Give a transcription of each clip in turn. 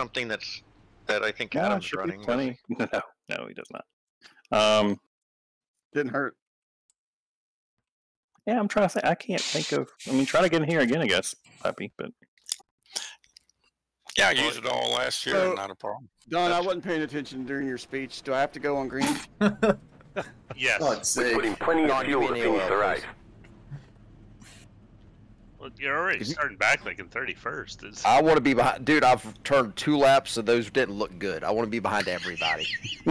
something that's that I think Yeah, Adam's should running. plenty. No, no, he does not. Um, Didn't hurt. yeah, I'm trying to say I can't think of. I mean, try to get in here again, I guess, puppy. But Yeah, I used it all last year. So- not a problem. Don, I wasn't paying attention during your speech. Do I have to go on green? Yes. God's sake. Putting plenty of Don, give fuel me to an finish AOL, the please. race. Well, you're already starting back like in 31st. It's, I want to be behind. Dude, I've turned two laps, so those didn't look good. I want to be behind everybody.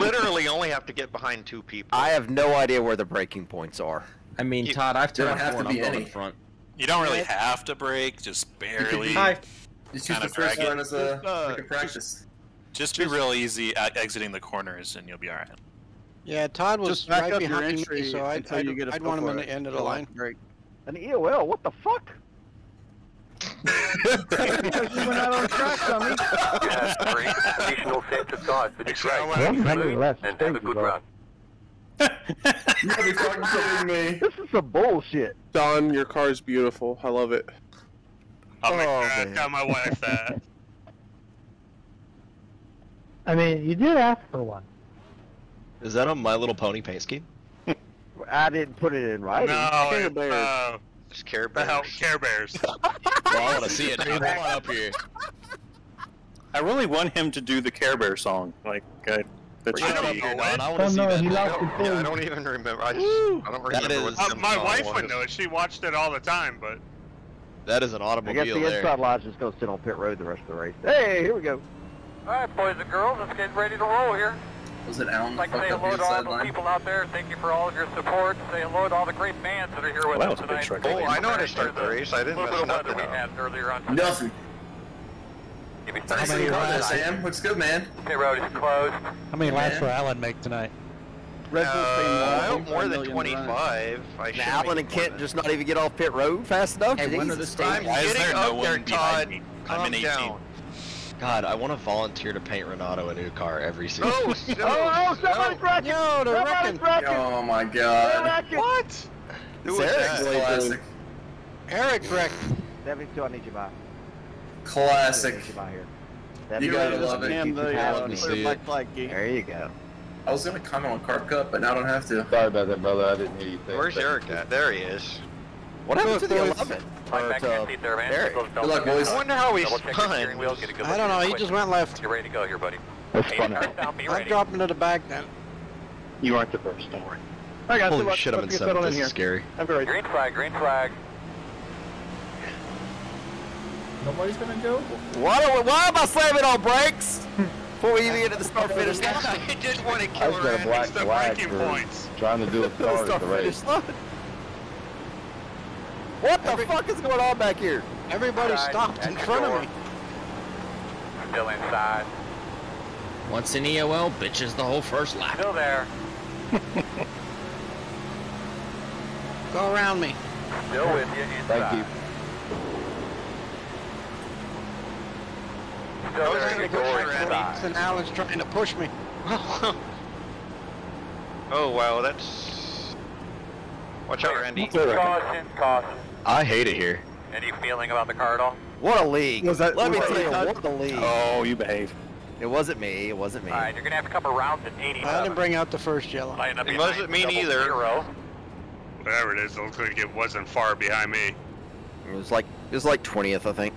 Literally only have to get behind two people. I have no idea where the breaking points are. I mean, You- Todd, I've There turned don't have four to and be I'm going any. in front. You don't really have to brake, just barely. Hi. Just use the first drag one as a Just, uh, like a practice. Just be real easy at exiting the corners, and you'll be all right. Yeah, Todd was Just back right up your behind entry me, so I'd, until I'd, you get a I'd feel want him for in the end of the Go line. Break. An EOL? What the fuck? Because you went out on track, dummy. Yes, three additional sets of tires for this race. went- How left And have a good are- run. You gotta fucking kidding me. This is some bullshit. Don, your car is beautiful. I love it. I'll make Oh, sure I man. Oh, tell my wife that. I mean, you did ask for one. Is that a My Little Pony paint scheme? I didn't put it in writing. no, Care it's, Bears. uh, Just Care the hell, Bears. Care Bears. Well, I want to see it. now. Come on up here. I really want him to do the Care Bear song. Like, uh, that I should don't be. know Don, it. I want to see that. I don't, yeah, I don't even remember. I, just, I don't remember what is- the Uh, my wife was. would know it. She watched it all the time, but That is an I guess the there. inside line's just gonna sit on pit road the rest of the race. Hey, here we go. All right, boys and girls, let's get ready to roll here. Was it Alan I'd like to fucked say hello to all the line? people out there. Thank you for all of your support. Say hello to all the great bands that are here with Well, us that was a big tonight. truck. Oh, I know how to start the race. I didn't little mess bit of weather nothing we had earlier on. Nothing. Give me Nice time. to car there, Sam. Looks good, man. Pit road is closed. How many laps will Alan make tonight? Red Bull Uh, Spain I hope more than 25 million to 25. I should Now, Alan and Kent just not even get off pit road fast enough. Hey, when are the stages? I'm is getting there no up one there, behind Todd. me? Calm I'm in 18. down. God, I want to volunteer to paint Renato a new car every season. No, no, Oh, oh, somebody's no. wrecking! Yo, they're Somebody's wrecking. wrecking! Oh my god. What? Who was Eric's Classic. Eric wrecked. 72, I need you by. Classic. need you by here. You gotta love it. hand the I uh, love to see black it. There you go. I was gonna comment on Carb Cup, but now I don't have to. Sorry about that, brother. I didn't hear you say Where's. Eric at? There he is. What happened to the 11? Right Or back in your to seat there, man. Eric? Good luck, boys. I wonder how he Double check your steering wheel. Get a good I don't know. He quick. just went left. You're ready to go here, buddy. That's Hey, funny. first down, I'm ready. dropping to the back then. You aren't the first. Don't worry. All right, guys, Holy shit, I'm in let's get seventh. in This here. is scary. I'm very Green flag, green flag. Nobody's gonna go? Why, do why am I slamming on brakes? Before we even get to the start finish line. I didn't want to I kill just got a Randy. black It's the flag breaking for points. trying to do a start at the race. line. What the fuck is going on back here? Everybody Right, stopped in front door. of me. Still inside. Once in EOL, bitches the whole first lap. Still there. Go around me. Still with you inside. Thank you. Still I was there trying at to your push door you, And Alan's trying to push me. oh wow, that's. Watch out, Randy. Caution, caution. I hate it here. Any feeling about the car at all? What a league. Was that- Let me was tell you, what a league. Oh, you behave. It wasn't me. It wasn't me. All right, you're gonna have a couple rounds at 87. I didn't bring out the first yellow. It wasn't me double neither. Zero. Whatever it is, it looks like it wasn't far behind me. It was like it was like 20th, I think.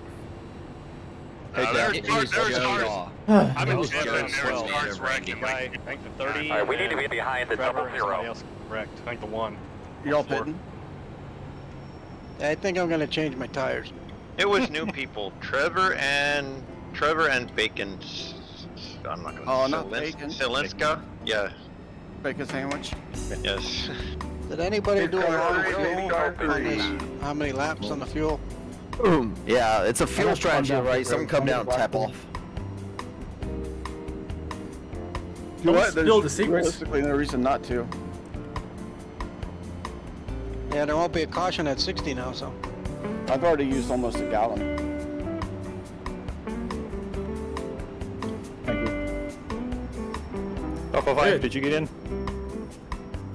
Uh, Jack, there's it cars, there's cars. I'm in was Chip Joe and there's Swell. cars wrecking. Guy, Like, I think the 30. All right, we need to be behind the Trevor double and somebody zero. else wrecked. I think the one. You all Four. pitting? I think I'm gonna change my tires. It was new people. Trevor and Trevor and Bacon. I'm not gonna. Oh, not Bacon. Selinska? Yeah. Bacon sandwich. Yes. Did anybody do a car, long fuel on this? How many laps on the fuel? Boom. Yeah, it's a fuel I'll strategy, right? pit Someone come down and gonna tap block off. You know what? spill There's the secrets. realistically no reason not to. Yeah, there won't be a caution at 60 now, so. I've already used almost a gallon. Thank you. Papa Five, did you get in?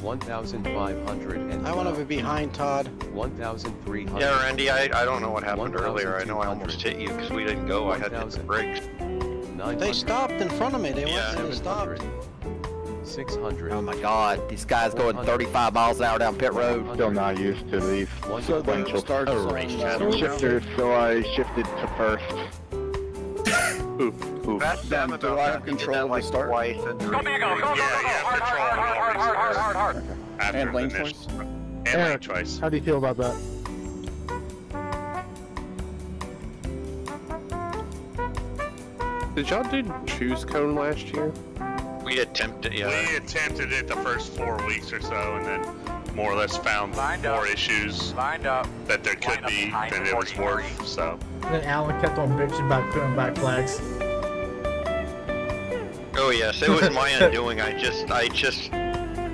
1,500 and I want to be uh, behind Todd. 1,300. Yeah, Randy, I, I don't know what happened One earlier. I know I almost hit you because we didn't go. I had to hit the brakes. They stopped in front of me. They Yeah. went. They stopped. 600. Oh my god, these guys going 35 miles an hour down pit road. Still not used to these So the sequential start is uh, shifters, so I shifted to first. Oof, oof. That's them. Do I have control of the start? Twice and Go, Diego, go, go, go, go. Yeah, yeah, Hard, control hard, hard, hard, hard, hard, hard, hard. After And the lane initial- choice? And lane Eric, choice. How do you feel about that? Did y'all do choose cone last year? We attempted, yeah. We attempted it the first four weeks or so, and then more or less found Lined more up. issues Lined up. that there could be behind than it was 43. worth. So And then Alan kept on bitching about putting back flags. Oh yes, it was my undoing. I just, I just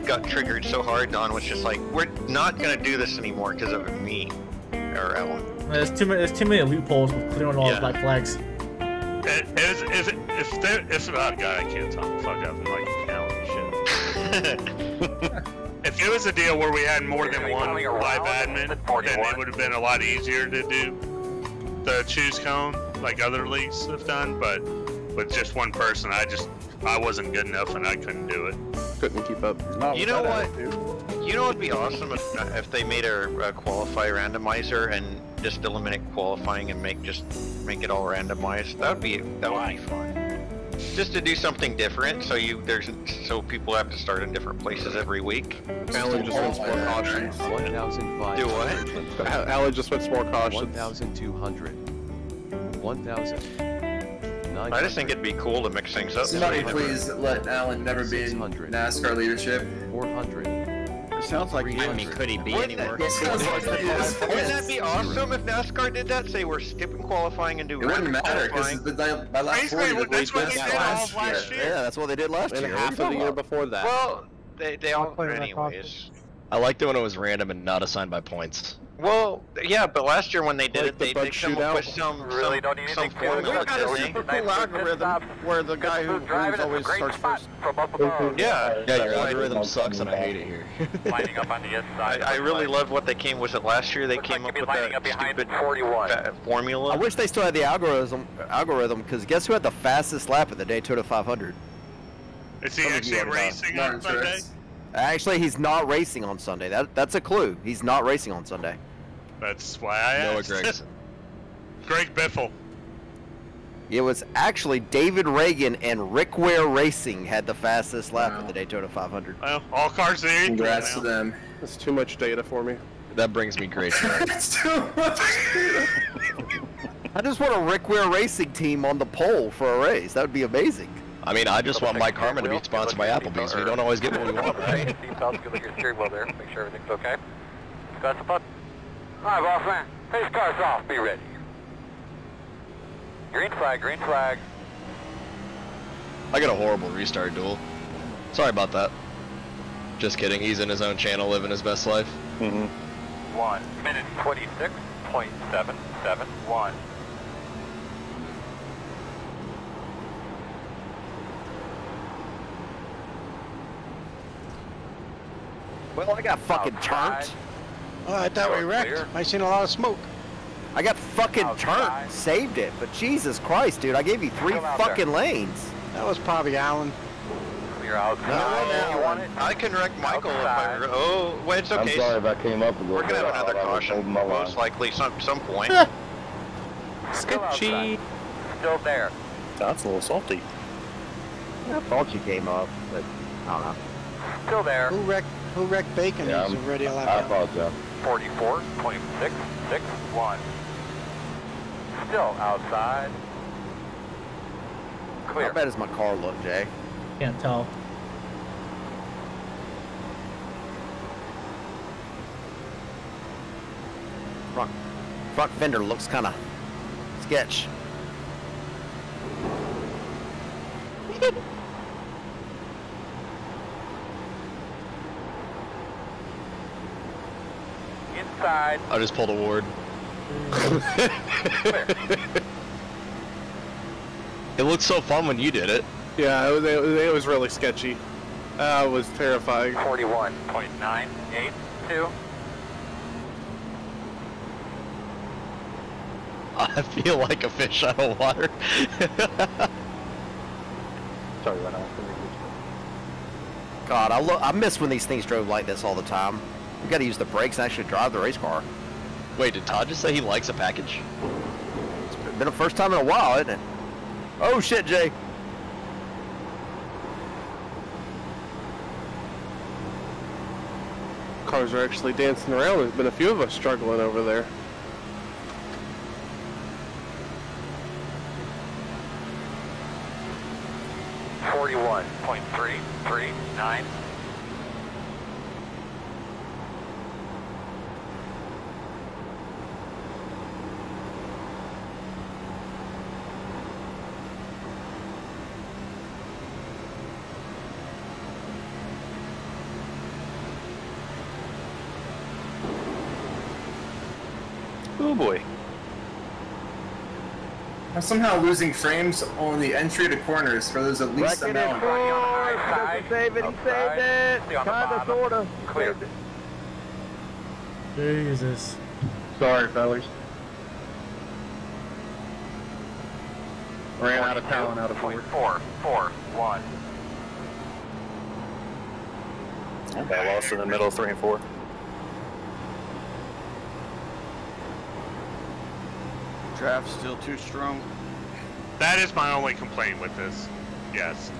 got triggered so hard. Don was just like, "We're not gonna do this anymore because of me." Or Ellen. There's too many. There's too many loopholes with clearing all Yeah. the black flags. It, it's, if if there, if oh god, I can't talk the fuck up. I'm like Alan shit. If it was a deal where we had more than one live admin, then it would have been a lot easier to do the choose cone like other leagues have done. But with just one person, I just I wasn't good enough and I couldn't do it. Couldn't keep up. Not You know what? attitude. You know what'd be awesome if if they made a, a qualify randomizer and just eliminate qualifying and make just make it all randomized. That would be that would be fun. Just to do something different, so you there's so people have to start in different places every week. Alan just wants more oh caution. 1,500. Do what? Al- Alan just wants more caution. 1,200. 1,000. I just think it'd be cool to mix things up. Somebody please let Alan never be in NASCAR leadership. 400. It sounds like I mean, could he be anymore? Wouldn't that be awesome if NASCAR did that? Say we're skipping qualifying and do It wouldn't matter because by last Basically, four, that's what they did all of year. last year. Yeah, that's what they did last And year. half of the year before that. Well, they they all play with that anyways. I liked it when it was random and not assigned by points. Well, yeah, but last year when they did Like it, the they, bug they come up with some Really some, don't need some anything formula. We've got a didn't super cool algorithm where the guy who wins always starts first. From up above. Yeah, Yeah, your algorithm sucks and I hate it here. Lining up on the inside. I, I really love what they came. Was it last year they Looks came like up with that up stupid 41. formula? I wish they still had the algorithm, algorithm, because guess who had the fastest lap at the Daytona 500? Is he Some actually racing on Sunday? Actually, he's not racing on Sunday. That that's a clue. He's not racing on Sunday. That's why I Noah asked. Gregson. Greg Biffle. It was actually David Ragan and Rick Ware Racing had the fastest lap Wow. at the Daytona 500. Well, all cars are equal Congrats now. to them. That's too much data for me. That brings me great joy. That's too much. I just want a Rick Ware Racing team on the pole for a race. That would be amazing. I mean, I just want Mike Harmon to be sponsored by Applebee's. We don't always get what we want, right? Seatbelts, good look at your steering wheel there. Make sure everything's okay. Got the button. All right, boss man. Face car's off. Be ready. Green flag, green flag. I got a horrible restart duel. Sorry about that. Just kidding. He's in his own channel, living his best life. Mm-hmm. One minute twenty-six point seven seven one. Well, I got fucking Outside. turned. Oh, I thought we wrecked. clear. I seen a lot of smoke. I got fucking Outside. turned. Saved it. But Jesus Christ, dude, I gave you three Come out there. fucking lanes. That was probably Alan. Clear outside. No, you want it? I can wreck Michael if I. Oh, well, it's okay. I'm okay. sorry if I came up a little We're gonna have another caution, holding line. most likely some some point. Still outside. Still there. That's a little salty. I thought you came up, but I don't know. Still there. Who wrecked? Who wrecked Bacon? Yeah, He's I'm- already a lap I out. apologize. Forty-four point six six one. Still outside. Clear. How bad does my car look, Jay? Can't tell. Front, front fender looks kind of sketch. Inside. I just pulled a ward. It looked so fun when you did it. Yeah, it was, it was, it was really sketchy. Uh, it was terrifying. Forty-one point nine eight two. I feel like a fish out of water. Sorry, went off. God, I lo- I miss when these things drove like this all the time. You got to use the brakes and actually drive the race car. Wait, did Todd just say he likes a package? It's been the first time in a while, isn't it? Oh shit, Jay. Cars are actually dancing around. There's been a few of us struggling over there. Forty-one point three three nine. Oh boy. I'm somehow losing frames on the entry to corners for those at least Wrecking it amount. forward. Doesn't save it. He saved it. Stay on the Kinda, sorta. Clear. Saved it. Jesus. Sorry, fellas. Ran out of talent out of Point board. four four one. I lost in the middle, three and four. Draft's still too strong. That is my only complaint with this. Yes.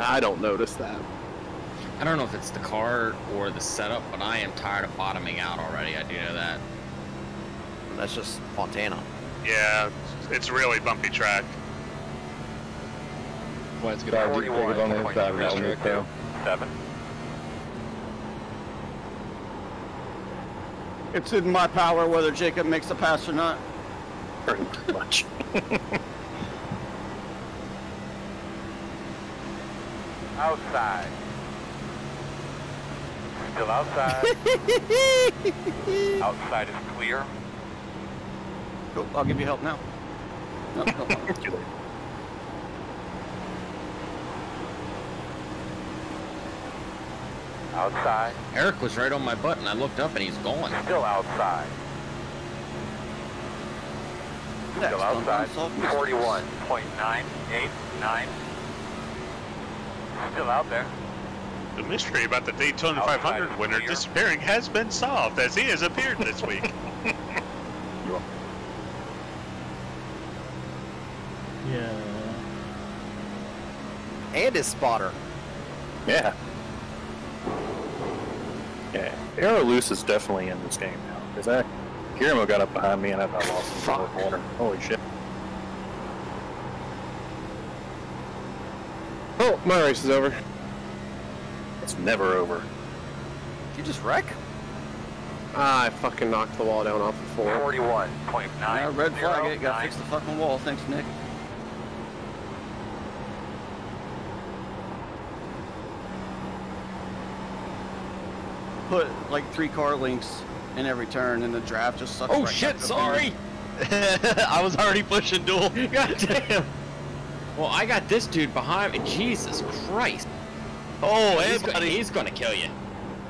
I don't notice that. I don't know if it's the car or the setup, but I am tired of bottoming out already. I do know that. That's just Fontana. Yeah, it's really bumpy track. Well, it's good. Sorry, Jake, on the inside of that one this. Seven. It's in my power whether Jacob makes the pass or not. Pretty much. Outside. Still outside. outside is clear. Cool, I'll give you help now. No, no, no. Too late. Outside. Eric was right on my butt, and I looked up, and he's gone. Still outside. Next, Still outside. Forty-one point nine eight nine. Still out there. The mystery about the Daytona 500 winner disappearing has been solved as he has appeared this week. Yeah. And his spotter. Yeah. Yeah. Aero Loose is definitely in this game now. Because I, Guillermo got up behind me and I thought I lost him in the corner. Holy shit. Oh, my race is over. It's never over. Did you just wreck? Ah, I fucking knocked the wall down off the floor. Forty-one point nine. Yeah, red flag zero it. Gotta fix the fucking wall. Thanks, Nick. Put like three car links in every turn, and the draft just sucks. Oh right shit! Sorry. I was already pushing dual. God damn. Well, I got this dude behind me. Jesus Christ. Oh, hey, he's, go- buddy. he's gonna kill you.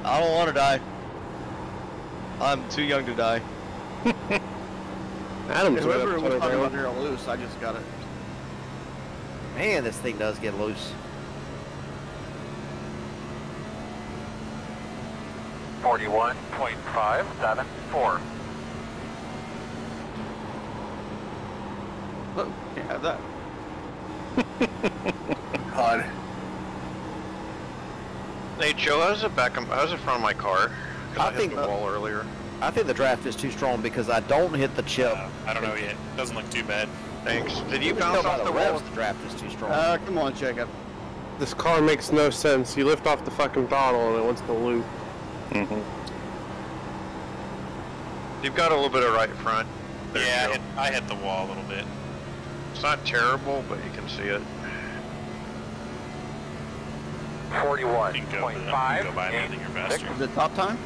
I don't want to die. I'm too young to die. Adam's Whoever was talking about Daryl loose, I just got it. Man, this thing does get loose. Forty-one point five seven four. Look, can't have that. God. Hey Joe, how's was at back. I was in front of my car? I I, think the the- wall earlier. I think the draft is too strong because I don't hit the chip. Uh, I don't know yet. It Doesn't look too bad. Thanks. Did you can bounce off the revs wall? The draft is too strong. Uh, come on, Jacob. This car makes no sense. You lift off the fucking throttle and it wants to loop. Mm-hmm. You've got a little bit of right front. There yeah, I hit. I hit the wall a little bit. It's not terrible, but you can see it. Forty-one You can go, point you can five go by eight anything you're faster. Top time?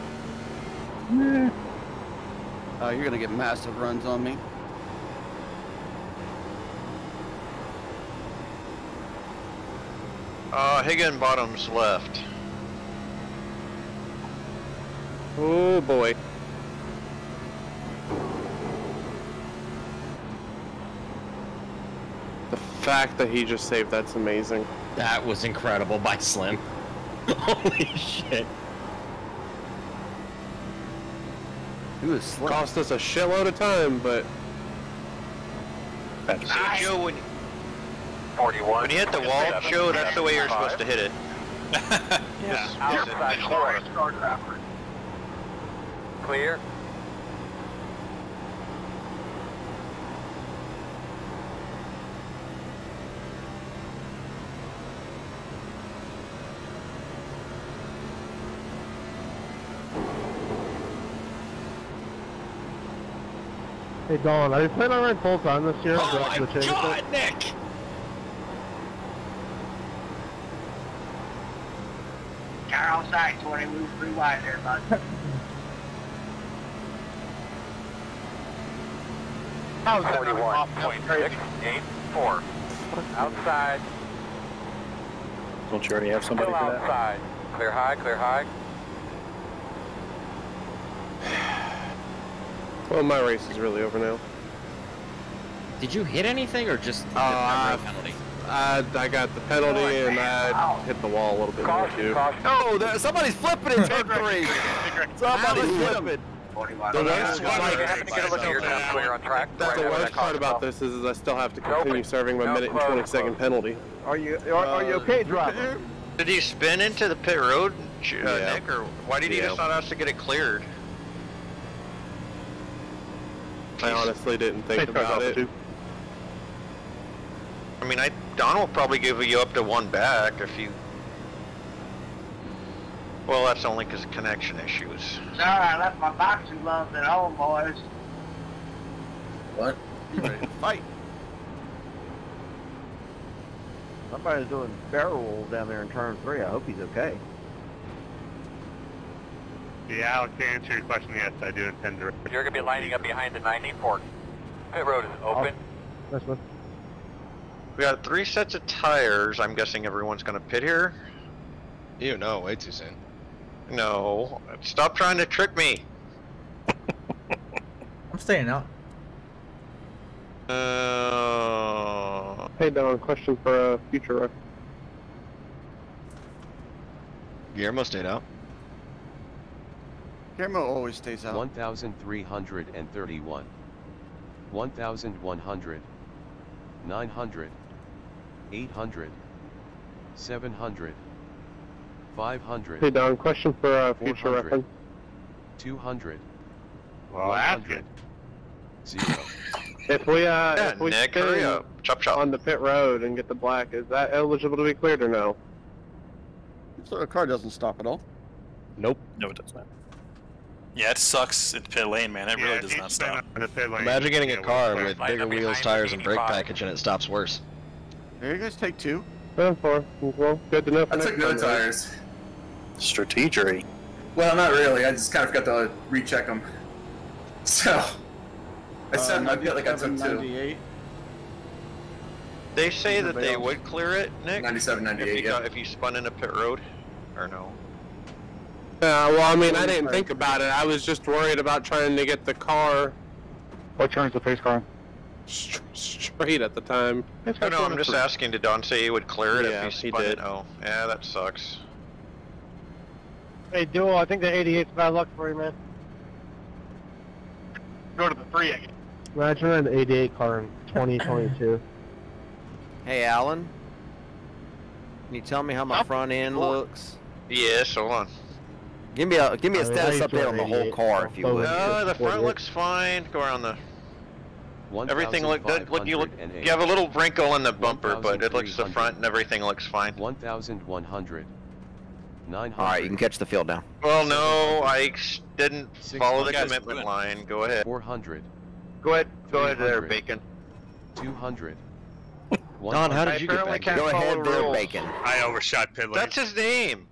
Uh, you're gonna get massive runs on me. Uh, Higginbottom's left. Oh boy. The fact that he just saved that's amazing. That was incredible by Slim. Holy shit. He was slim. Cost us a shitload of time, but See, Joe, when, 41. when you hit the wall, Joe, that's the way you're supposed to hit it. Yeah. Outside corner. Clear. Hey Don, are you planning on running full time this year? Oh my the championship? god, Nick! Car outside, 20, move pretty wide there, bud. Forty-one point six eight four. Outside. Don't you already have somebody Still for that? outside. Clear high. Clear high. well, my race is really over now. Did you hit anything or just Oh, the uh, I, penalty? I, I got the penalty and I hit the wall a little bit more too. Caution. Oh, there, somebody's flipping in turn three. Somebody's flipping. 41. The worst, one like, of Have to get a look at your time clear on track. that's the Right over worst that part caution about this is, is I still have to Nope. continue serving my No minute and 20 second penalty. Are you are, are you okay, driver? Did you spin into the pit road, uh, Yeah. Nick, or why did you Yeah. just not ask to get it cleared? I honestly didn't think about it. I mean, I Don will probably give you up to one back if you. Well, that's only because of connection issues. Sorry, I left my boxing gloves at home, boys. What? You Ready to fight. Somebody's doing barrel rolls down there in turn three. I hope he's okay. Yeah, Alex, to answer your question, yes, I do intend to. You're going to be lining up behind the 90 port. Pit road is open. This one. We got three sets of tires. I'm guessing everyone's gonna pit here. You know, way too soon. No, stop trying to trick me. I'm staying out. Uh, Hey Don, question for uh, future ref. Guillermo stayed out. Guillermo always stays out. 1331. 1100. 900. 800. 700. 500. Hey Don, question for uh, future reference. 200. Well, that's good. Zero. If we uh, yeah, if we Nick, spin hurry up. Chop chop. on the pit road and get the black, is that eligible to be cleared or no? So the car doesn't stop at all. Nope. No, it does not. Yeah, it sucks in pit lane, man. It Yeah, really does not stop. on the pit lane. Imagine getting a car with bigger wheels, tires, and brake package, and it stops worse. There you guys take two. Seven four. Well, good to know. For I took no time, guys. tires. Strategery. Well, not really. I just kind of forgot to recheck them. So, I Uh, said my pit like I took two. They say that they would clear it, Nick. 97, If 98, you, yeah. got, if you spun in a pit road, or no? Yeah, well, I mean, I didn't think about it. I was just worried about trying to get the car What turns the pace car? St- straight at the time. No, no, I'm just asking. Did Don say he would clear it Yeah, if he he did. it? Oh, yeah, that sucks. Hey, Duo, I think the 88's bad luck for you, man. Go to the three again. Imagine an 88 car in 2022. Hey, Alan. Can you tell me how my front end looks? Yes, hold on. Give me a give me a I mean, status update on the whole car, if you Oh, would. yeah. Uh, the front looks fine. Go around the. Everything look good. Look, you look. You have a little wrinkle in the bumper, but it looks the front and everything looks fine. 1100. 900. All right, you can catch the field now. Well, no, I didn't follow the guys commitment doing? line. Go ahead. 400. Go ahead. Go ahead there, Bacon. 200. Don, how did I you get back? Go ahead there. Bacon. I overshot pit. That's his name.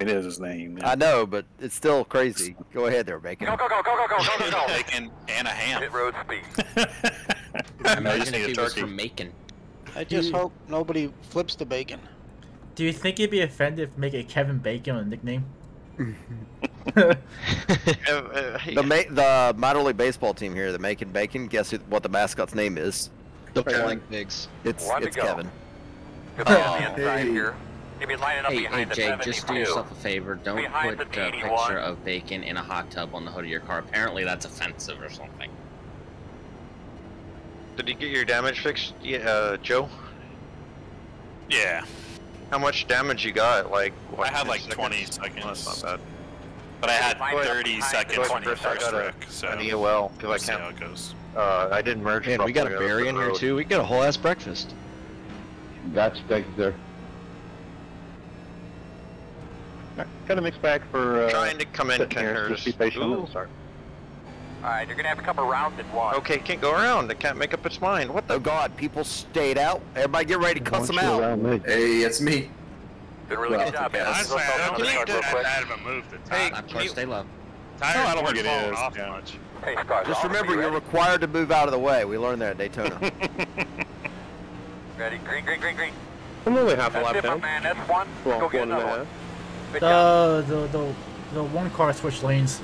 It is his name. Yeah. I know, but it's still crazy. Go ahead there, Bacon. Go, go, go, go, go, go, go, go. Bacon and a ham. Hit road speed. no, you just need a turkey. From Macon. I just hope nobody flips the bacon. Do you think he'd be offended if make a Kevin Bacon a nickname? the ma- the minor league baseball team here, the Macon Bacon. Guess who, what the mascot's name is? The Flying Pigs. It's it's Kevin. Get oh, the inside hey. here. You'll be lining up Hey, hey the Jake, just do yourself a favor. Don't Behind put a picture of bacon in a hot tub on the hood of your car. Apparently that's offensive or something. Did you get your damage fixed, yeah, uh, Joe? Yeah. How much damage you got? Like what, I had like seconds? 20 Oh, seconds. that's not bad. But I had 30 seconds Go ahead, on the I first a- wreck, so An EOL because we'll I see how can't. it goes. Uh, I didn't merge. Man, we got a properly, berry in here too. We got a whole ass breakfast. That's thanks there. Got a mixed bag for. Uh, Trying to come in, sitting here. Just be patient. Ooh. It'll start. Alright, you're gonna have a couple rounds in one. Okay, can't go around. It can't make up its mind. What the? Oh God, people stayed out. Everybody get ready to cuss them out. Hey, it's me. Did a really Well, good job, guys. Honestly, Let's I go don't to the think card real that quick. bad of a move. The Hey, tire, Of course, stay low. tires No, I don't think it is. off yeah. much. Hey, Scars Just remember, you you're ready? required to move out of the way. We learned that at Daytona. Ready? Green, green, green, green. I'm only half a That's lap it, my down. man. That's one. Well, Go get one another one. Good job. The, the, the, the one car switched lanes.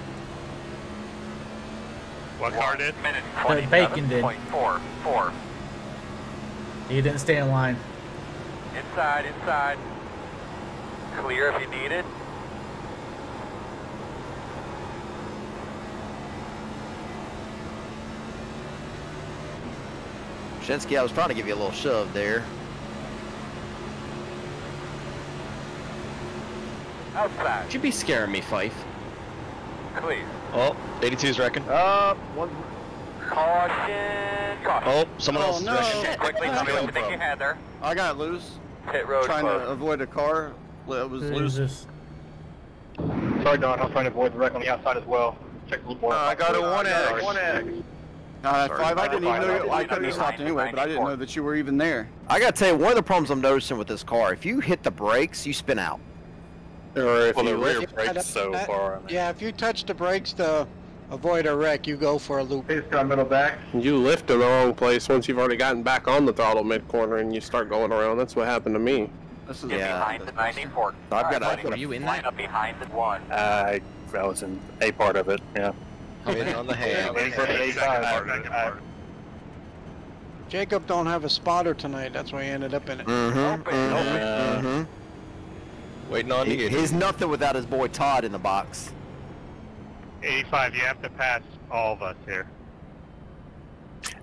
What car did? Minute The bacon did. Four. He didn't stay in line. Inside, inside. Clear if you need it. Shinsky, I was trying to give you a little shove there. Outside. You be scaring me, Fife. Clear. Oh, 82's wrecking. Uh, one. Caution. Caution. Oh, someone Oh, else is no. wrecking. Quickly, tell me what you think you had there. I got loose. Pit road trying closed. to avoid a car. It was Who loose. is? Sorry, Don. I was trying to avoid the wreck on the outside as well. Check the Uh, I got a one X. One X. Uh, Sorry. five, I didn't even know. Five. I could have stopped anyway, but I didn't know that you were even there. I gotta tell you, one of the problems I'm noticing with this car, if you hit the brakes, you spin out. Or if Well, the rear brake's so That- far. I mean, Yeah, if you touch the brakes to avoid a wreck, you go for a loop. Pace car middle back. you lift in the wrong place once you've already gotten back on the throttle mid corner and you start going around. That's what happened to me. This is Yeah. behind the 94. I've All got right, a- buddy. Were you in Line that? up behind the one. I, I was in a part of it. Yeah. Waiting on the hand. Waiting for the Second A5. part, second part. Jacob don't have a spotter tonight. That's why he ended up in it. Mm-hmm. Open, Mm-hmm. Open. Waiting on to He, get he's nothing without his boy Todd in the box. 85, you have to pass all of us here.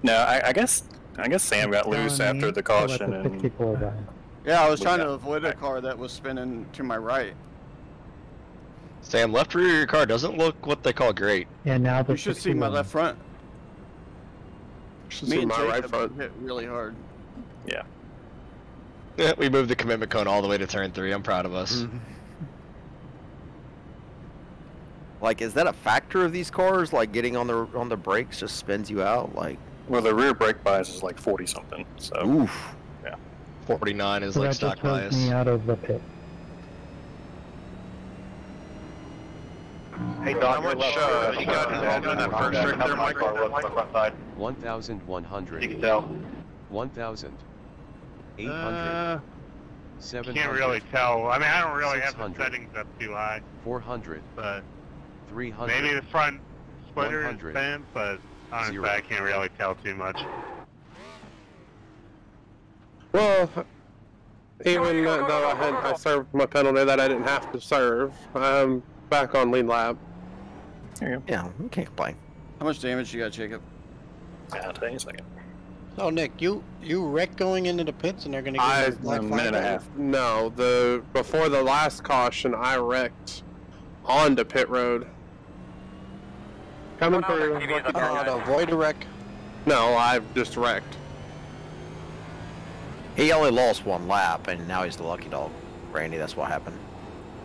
No, I, I guess I guess Sam got loose after the caution and Yeah, I was trying to got avoid a car that was spinning to my right. Sam, left rear of your car doesn't look what they call great. Yeah, now You should see my left front. Should Me see and my Jacob right front. hit really hard. Yeah, we moved the commitment cone all the way to turn three. I'm proud of us. Like, is that a factor of these cars? Like, getting on the on the brakes just spins you out. Like, well, the rear brake bias is like 40 something. So oof. yeah, 49 is like stock bias. out of the pit. Hey, How much, uh, you got involved in that first wreck there, Mike? Front side. 1,100. You can tell. 1,000. 800. Uh, 700. can't really tell. I mean, I don't really have the 600. settings up too high, 400. but 300. maybe the front splitter is 100. bent, but honestly, Zero. I can't really tell too much. Well, even though I had I served my penalty that I didn't have to serve, I'm back on lead lap. Yeah, we can't complain. How much damage you got, Jacob? yeah, I'll tell you in a second. So Nick, you you wreck going into the pits, and they're gonna give I- you a black flag. minute and a half. No, the before the last caution, I wrecked onto pit road. Coming One other through. TV is up Uh, to avoid a wreck. No, I've just wrecked. He only lost one lap, and now he's the lucky dog. Randy, that's what happened.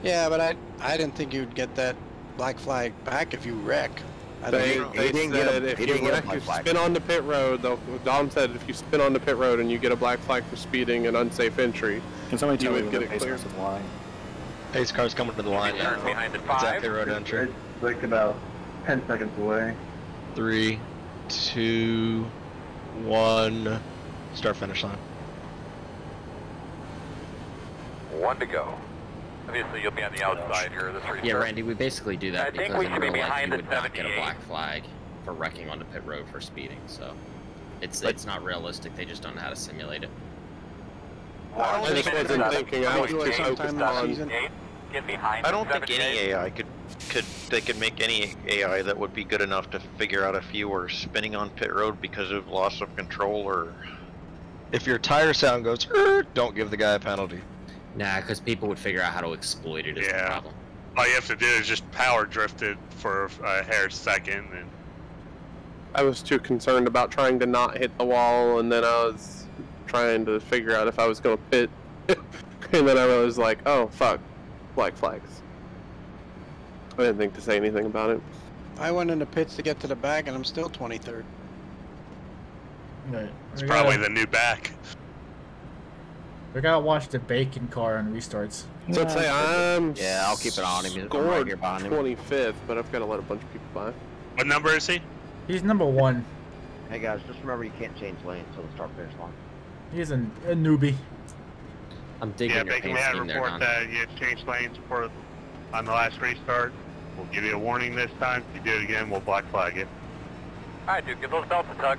Yeah, but I I didn't think you'd get that black flag back if you wreck. I They, he they didn't get a- said if he you didn't get a black if you flag. spin onto pit road, they'll, Dom said if you spin on the pit road and you get a black flag for speeding and unsafe entry, Can somebody You tell me would when get the it pace clear. car's line? Pace car's coming to the line Turn now. behind the five. Exactly road entry. It's like about 10 seconds away. Three, two, one. Start finish line. One to go. Obviously, you'll be on the outside here of this restart. Yeah, Randy, we basically do that I think because we in should be life behind you would not get a black flag for wrecking onto pit road for speeding. So it's it's not realistic. They just don't know how to simulate it. I just wasn't thinking I was too focused on. I don't think any AI could could they could make any AI that would be good enough to figure out if you were spinning on pit road because of loss of control or If your tire sound goes, don't give the guy a penalty. Nah, because people would figure out how to exploit it. the Yeah. problem. All you have to do is just power drift it for a hair second, and I was too concerned about trying to not hit the wall, and then I was trying to figure out if I was going to pit. and then I was like, oh, fuck. Black flags. I didn't think to say anything about it. I went into pits to get to the back, and I'm still 23rd. Right. it's probably gotta- the new back. We gotta watch the bacon car on restarts. So I'd say I'm Yeah, I'll keep an eye on him. I'm right here behind him. 25th, but I've got to let a bunch of people by. What number is he? He's number one. Hey guys, just remember you can't change lanes until the start finish line. He's an, a newbie. I'm digging yeah, your Bacon, paint we had a scheme report that you had changed lanes for on the last restart. We'll give you a warning this time. If you do it again, we'll black flag it. Alright, dude, give those belts a tug.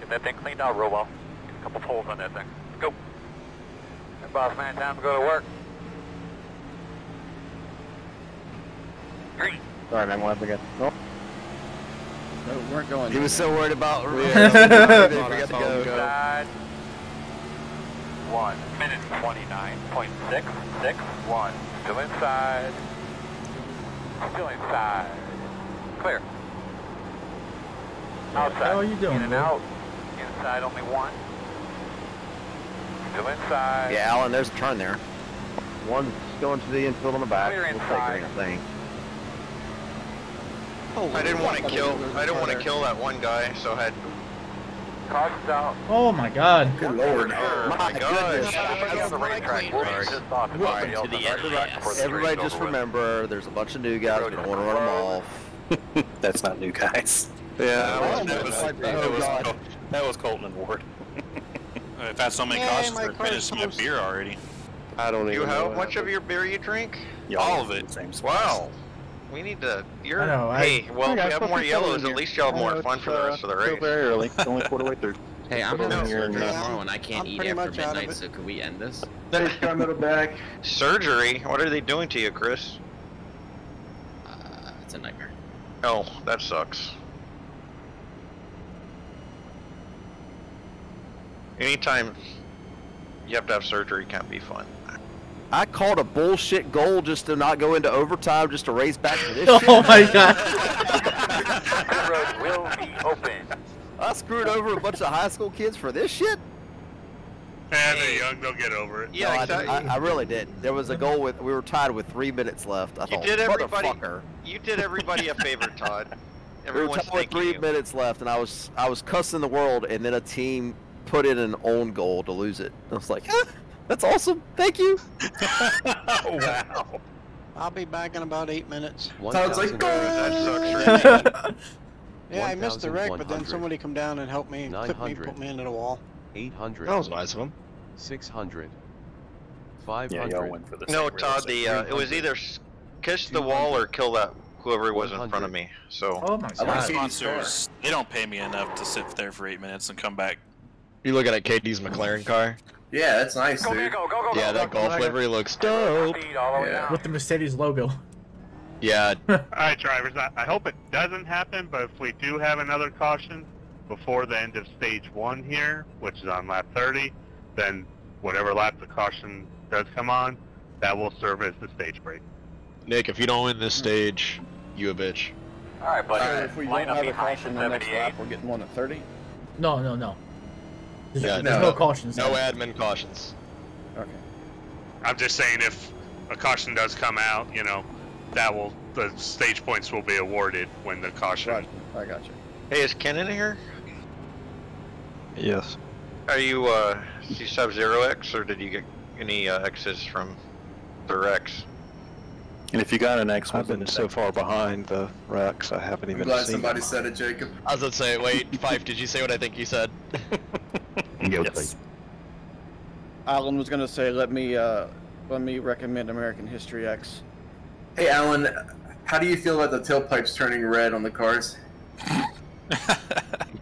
Get that thing cleaned out real well. Get a couple holes on that thing. Go. Hey, boss man, time to go to work. Green. Sorry man, we'll have to get. Oh, No, we weren't going. He was so worried about. Yeah. He didn't to go. Side. One minute twenty-nine point six six one. Still inside. Still inside. Clear. Outside. hell are you doing, In and out. Inside only one. Still inside. Yeah, Alan, there's a turn there. One's going to the infield on the back. Clear We'll take inside. green, I think. Oh, I didn't want to kill I didn't want to kill that one guy, so I had Caution's out. Oh my god. Good lord. oh my gosh. Everybody on the racetrack. We'll be just off everybody to else the on the racetrack NAS. before the Everybody race's just over with. remember, there's a bunch of new guys. We don't want to run them off. That's not new guys. Yeah. That was, that oh, that. was, Oh, God. That was Colton and Ward. I've had so many Yay, cautions my for car's finished my beer already. I don't You even know. how what much of your beer you drink? Y'all of it. Same spot. Wow. We need to. You're. I know, I- hey, well, Hey, if guys, we have more yellows, at least you'll have more fun it's, for the uh, rest of the Still race. very early. It's only quarter way through. Hey, I'm No, having sir, surgery tomorrow and I can't I'm eat after much out of midnight, so could we end this? Race car middle back. Surgery? What are they doing to you, Chris? Uh, it's a nightmare. Oh, that sucks. Anytime you have to have surgery can't be fun. I called a bullshit goal just to not go into overtime, just to race back to this Oh my god. Pit road will be open. I screwed over a bunch of high school kids for this shit. And they're young, they'll get over it. Yeah, no, I- exactly. I, I really did. There was a goal with we were tied with three minutes left. I You thought, did everybody. motherfucker. You did everybody a favor, Todd. We were tied with three you. minutes left, and I was I was cussing the world, and then a team put in an own goal to lose it. I was like, "Ah, that's awesome. Thank you. wow. I'll be back in about eight minutes. Sounds like 1,000 That sucks, Randy. Yeah, I missed the wreck, but then somebody come down and help me, and clip me, put me into the wall. 800. That was nice of him. 600. Yeah, 500. y'all went for the No, same Todd. The uh, it was either kiss the wall or kill that whoever was in front of me. So Oh my My god. sponsors, they don't pay me enough to sit there for eight minutes and come back. You looking at KD's McLaren car? Yeah, that's nice, Go, dude. go, go, go, go. Yeah, that go, golf go, go. livery looks dope. Speed all the way Yeah. With the Mercedes logo. Yeah, Alright, drivers, I, I hope it doesn't happen, but if we do have another caution before the end of stage one here, which is on lap 30, then whatever lap the caution does come on, that will serve as the stage break. Nick, if you don't win this stage, you a bitch. Alright, buddy. Alright, If we Line don't have a caution the the next lap, we're getting one at 30. No, no, no. There's, Yeah, there's no. no cautions. No admin cautions. Okay. I'm just saying if a caution does come out, you know, that will, the stage points will be awarded when the caution Roger. I got you. hey, is Ken in here? Yes. Are you uh, you sub zero X or did you get any uh, X's from the Rex? And if you got an X, I've I've been been so far behind the Rex, I haven't I'm even glad seen somebody them. said it, Jacob. I was gonna say, wait, Fife, did you say what I think you said? Guilty. Yes. Alan was gonna say, let me uh, let me recommend American History X. Hey, Alan, how do you feel about the tailpipes turning red on the cars?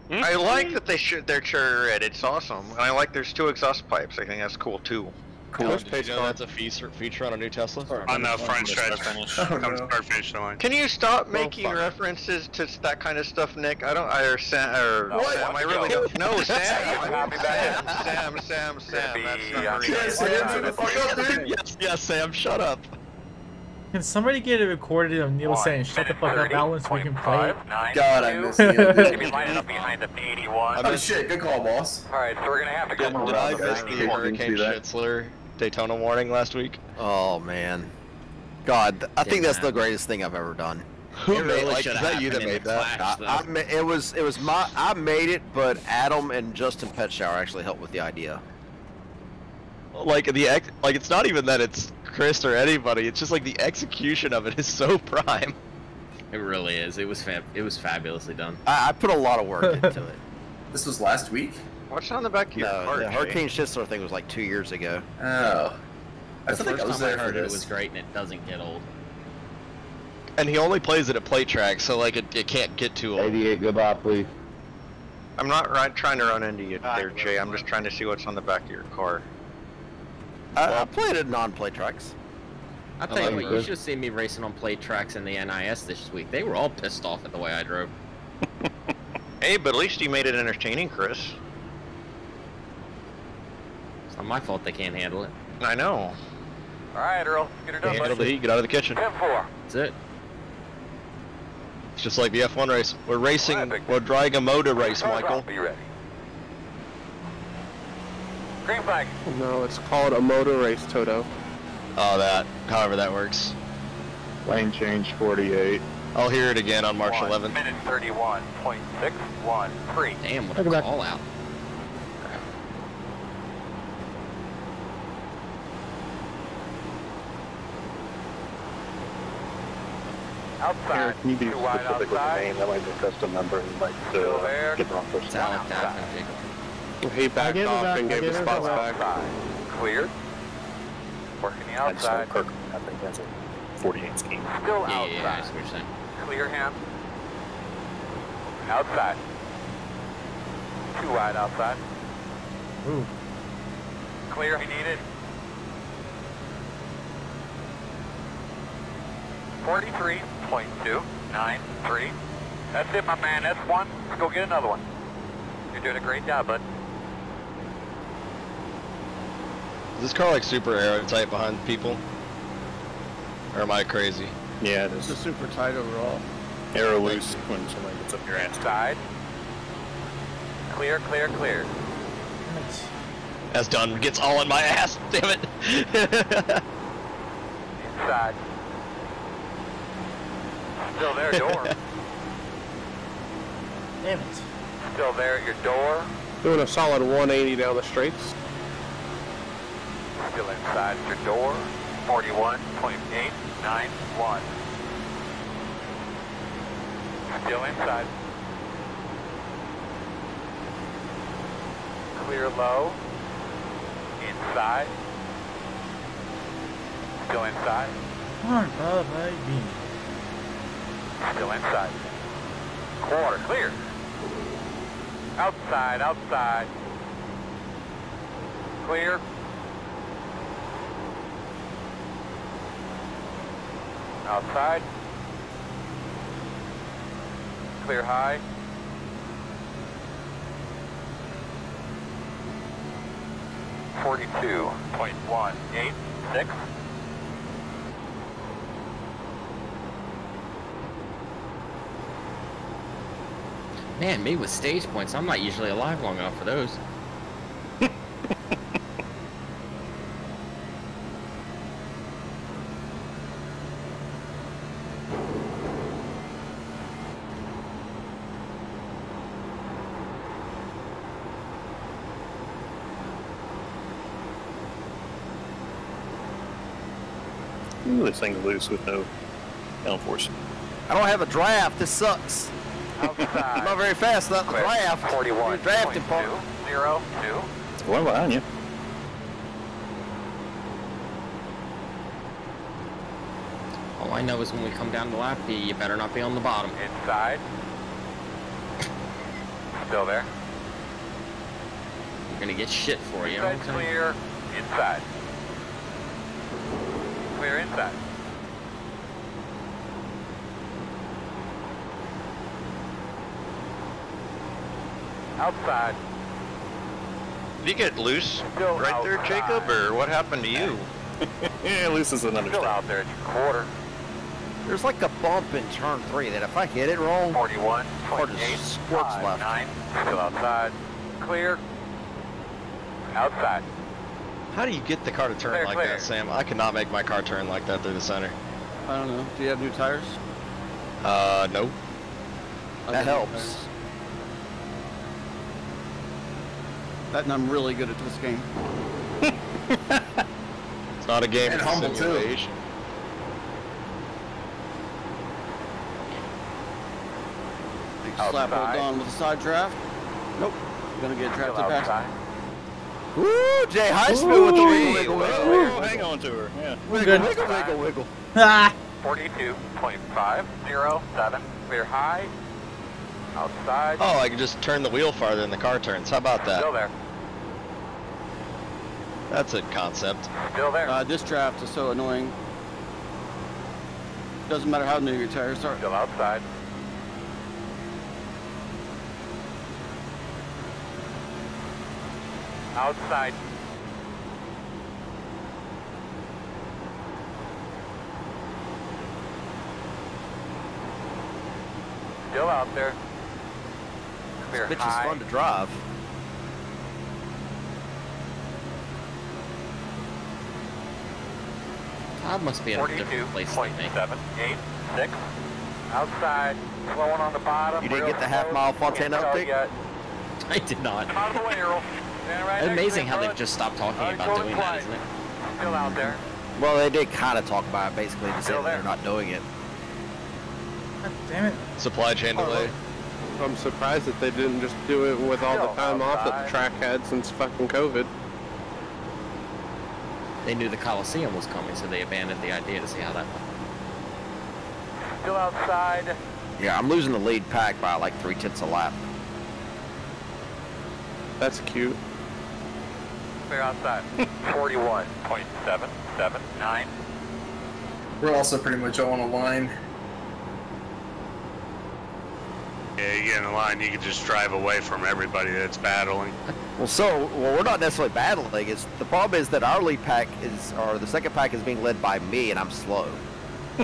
I like that they should they're sure red. It's awesome. And I like there's two exhaust pipes. I think that's cool too. Cool. Did you know that's a feature feature on a new Tesla? On the front stretch, Oh, no. start finish line. Can you stop making fuck. references to that kind of stuff, Nick? I don't. Or Sam. Or No, Sam. I really don't. No, Sam. Copy. Sam. Sam. Sam. Sam. That's not Yes, Sam, shut up, yes, yes, Sam, shut up. Can somebody get it recorded of Neil saying "Shut the fuck up, Alan," so we can play it? God, I miss Neil, dude. Be lining up behind the 81. Oh shit, good call, boss. Alright, so we're gonna have to go Did, did I miss the Hurricane Schnitzler Daytona warning last week? Oh man, God, th- I think Didn't that's the greatest thing I've ever done. Who It made really like, should is have that you that made that? clash, I, I it was it was my I made it, but Adam and Justin Petshower actually helped with the idea. Like the ex, like it's not even that it's Chris or anybody. It's just like the execution of it is so prime. It really is. It was fab. It was fabulously done. I, I put a lot of work into it. This was last week? What's on the back of your No, car? the Hurricane Schnitzler thing was like two years ago. Oh. I That's the I first was time I there heard it. It was great, and it doesn't get old. And he only plays it at play track, so like it, it can't get too old. 88, goodbye, please. I'm not right, trying to run into you ah, there, Jay. I'm just trying to see what's on the back of your car. I, I played at non-play tracks. I tell you what, you should have seen me racing on play tracks in the NIS this week. They were all pissed off at the way I drove. Hey, but at least you made it entertaining, Chris. It's not my fault they can't handle it. I know. Alright, Earl, get her done, Handle the heat, get out of the kitchen. 10-4. That's it. It's just like the F1 race. We're racing, we're driving a motor race, Michael. Be ready. Green flag. No, it's called a motor race, Toto. Oh, that. However that works. Lane change 48. I'll hear it again on March One 11th. minute 31.613. Damn, what a call out. Outside. Eric, can you be specific with the name? That might be a custom number and might Still uh, there. get the wrong person. It's Alec Daffin, Jacob. He backed off back, and gave gave the it spots back. back. Clear. Working the I just. Kirk. I think that's a 48 scheme. Still Yeah, yeah, yeah, I see outside. what you're saying. Clear him. Outside. Too wide outside. Ooh. Clear, he needed. 43.293. That's it, my man. That's one. Let's go get another one. You're doing a great job, bud. Is this car like super aerotight behind people? Or am I crazy? Yeah, it It's is. a super tight overall. Aero loose when somebody gets up your ass. Inside. Clear, clear, clear. That's done gets all in my ass. Damn it. Inside. Still there, door. Damn it. Still there at your door. Doing a solid 180 down the straights. Still inside at your door. 41.891. Still inside. Clear low. Inside. Still inside. Come on, Bub, baby. Still inside. Quarter clear. Outside, outside. Clear. Outside. Clear high. Forty-two point one eight six. Man, me with stage points, I'm not usually alive long enough for those. Ooh, this thing's loose with no downforce. I don't have a draft. This sucks. I'm not very fast. Not the draft. Forty-one The drafting point part. two zero two. One behind you. All I know is when we come down the lap, you- you better not be on the bottom. Inside. Still there. You're gonna get shit for you. you know Inside I'm saying? clear. Inside. Clear inside. Outside. Did you get loose Still right there, Jacob, or what happened to you? yeah, loose is an Still understatement. out there at your quarter. There's like a bump in turn three that if I hit it wrong, 41, Hard 28, squirts five, left. 9. Still outside. Clear. Outside. How do you get the car to turn Clear, like clear. that, Sam? I cannot make my car turn like that through the center. I don't know. Do you have new tires? Uh, no. that helps. That and I'm really good at this game. It's not a game, And it's a humble, too. simulation. Big slap roll Outside. down with a side draft. Nope. Gonna get Still drafted back. outside. Woo, Jay Highsmith with the wiggle, wiggle, wiggle, wiggle, hang on to her. Yeah. wiggle, wiggle, wiggle, wiggle. Ah! 42.507. Clear high. Outside. Oh, I can just turn the wheel farther than the car turns. How about Still that? there. That's a concept. Still there. Uh, this draft is so annoying. Doesn't matter how new your tires are. Still outside. Outside. Still out there. Clear Bitch is fun to drive. Todd must be in a different place than me. 42.786. Outside. Slowing on the bottom. You didn't get the half close. mile Can't Fontana update? yet. I did not. Out of the way, Earl. Right Amazing how they've just stopped talking uh, about doing that, flight. isn't it? Still out there. Well, they did kind of talk about it, basically, to say that they're not doing it. God damn it. Supply chain delay. I'm surprised that they didn't just do it with all the Still time off that the track had since fucking COVID. They knew the Coliseum was coming, so they abandoned the idea to see how that went. Still outside. Yeah, I'm losing the lead pack by like three tenths a lap. That's cute. Clear outside. 41.779. We're also pretty much all on a line. Yeah, you get in the line, you can just drive away from everybody that's battling. Well, so well, we're not necessarily battling. It's the problem is that our lead pack is, or the second pack is being led by me, and I'm slow.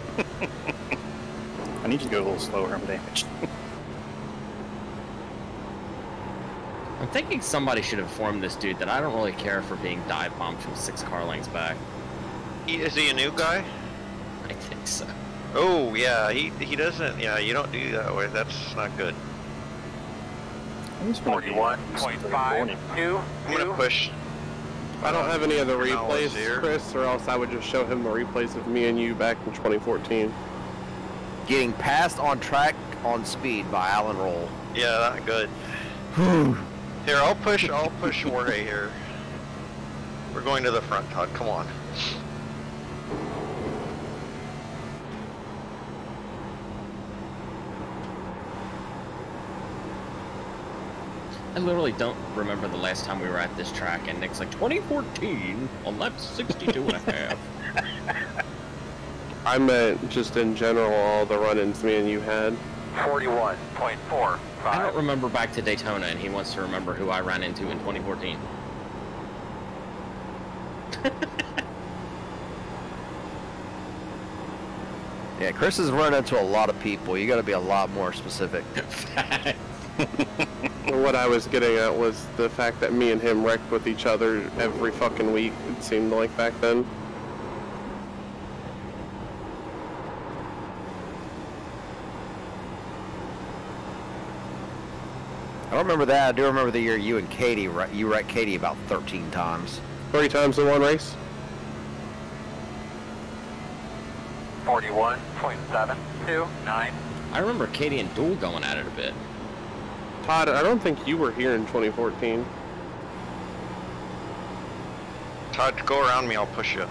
I need you to go a little slower. I'm damaged. I'm thinking somebody should inform this dude that I don't really care for being dive bombed from six car lengths back. Is he a new guy? I think so. Oh yeah, he he doesn't. Yeah, you don't do that way. That's not good. He's gonna 41.52. I'm gonna push. I don't have any of the replays, here. Chris, or else I would just show him the replays of me and you back in 2014. Getting passed on track on speed by Alan Roll. Yeah, not good. Here, I'll push. I'll push Jorge here. We're going to the front, Todd. Come on. I literally don't remember the last time we were at this track, and Nick's like, 2014 on lap 62 and a half. I meant just in general all the run-ins me and you had. 41.45. I don't remember back to Daytona, and he wants to remember who I ran into in 2014. Yeah, Chris has run into a lot of people. You got to be a lot more specific. What I was getting at was the fact that me and him wrecked with each other every fucking week, it seemed like back then. I don't remember that. I do remember the year you and Katie, you wrecked Katie about 13 times. Three times in one race? 41.729. I remember Katie and Duel going at it a bit pod. I don't think you were here in 2014. Todd, go around me. I'll push you.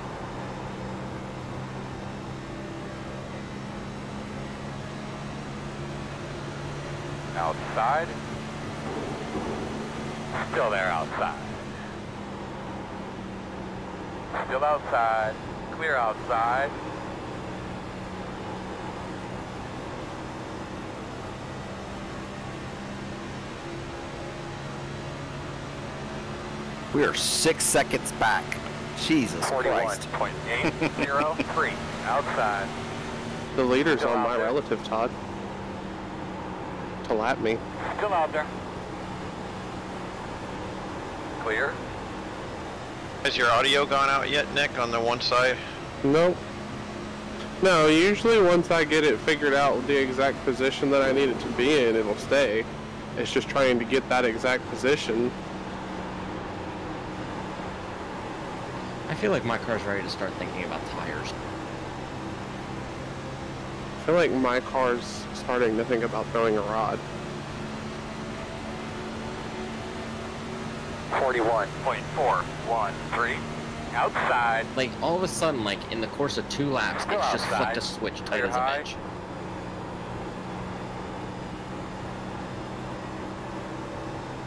Outside. Still there outside. Still outside. Clear outside. We are six seconds back. Jesus Christ. 41.803. Outside. The leader's Still on my there. relative, Todd. To lap me. Still out there. Clear. Has your audio gone out yet, Nick, on the one side? Nope. No, usually once I get it figured out the exact position that I need it to be in, it'll stay. It's just trying to get that exact position. Feel like my car's ready to start thinking about tires. I feel like my car's starting to think about throwing a rod. 41.413. Outside. Like all of a sudden, like in the course of two laps, Still it's just outside. flipped a switch tight as a high. bitch.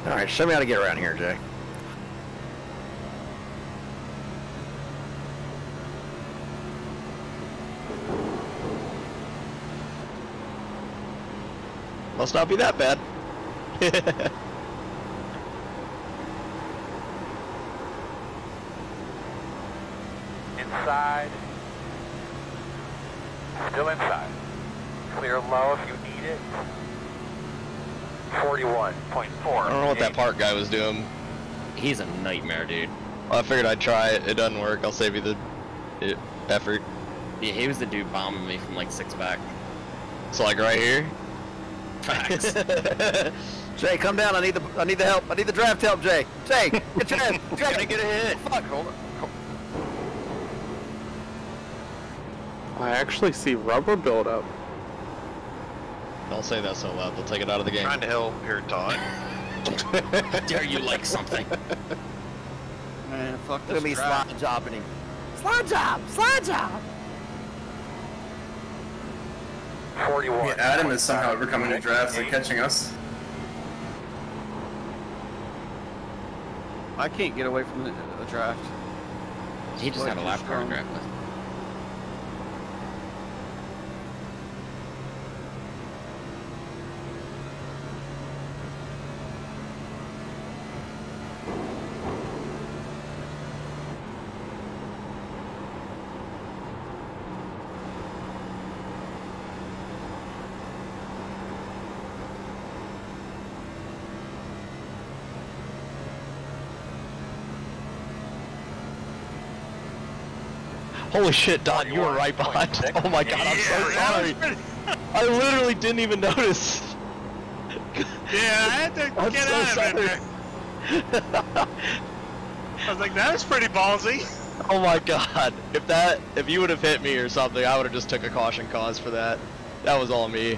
All right, show me how to get around here, Jay. Must not be that bad. Inside. Still inside. Clear low if you need it. 41.4. I don't know what that park guy was doing. He's a nightmare, dude. Well, I figured I'd try it. It doesn't work. I'll save you the effort. Yeah, he was the dude bombing me from like six back. So like right here. Facts. Jay, come down. I need the I need the help. I need the draft help, Jay. Jay, get your draft. draft. Gotta get a hit. Fuck, hold on. I actually see rubber buildup. Don't say that so loud. They'll take it out of the game. Trying to help here, Todd. Dare you like something? Man, fuck Look this at me crap. slide jobbing him. Slide job, slide job. 41. Yeah, Adam is somehow overcoming the drafts and catching us. I can't get away from the, the draft. He just had a lap car to grab with. Holy shit, Don, you were right behind. Oh my god, I'm so sorry. I literally didn't even notice. Yeah, I had to I'm get so out of sorry. there. I was like, that was pretty ballsy. Oh my god. If that if you would have hit me or something, I would have just took a caution cause for that. That was all me.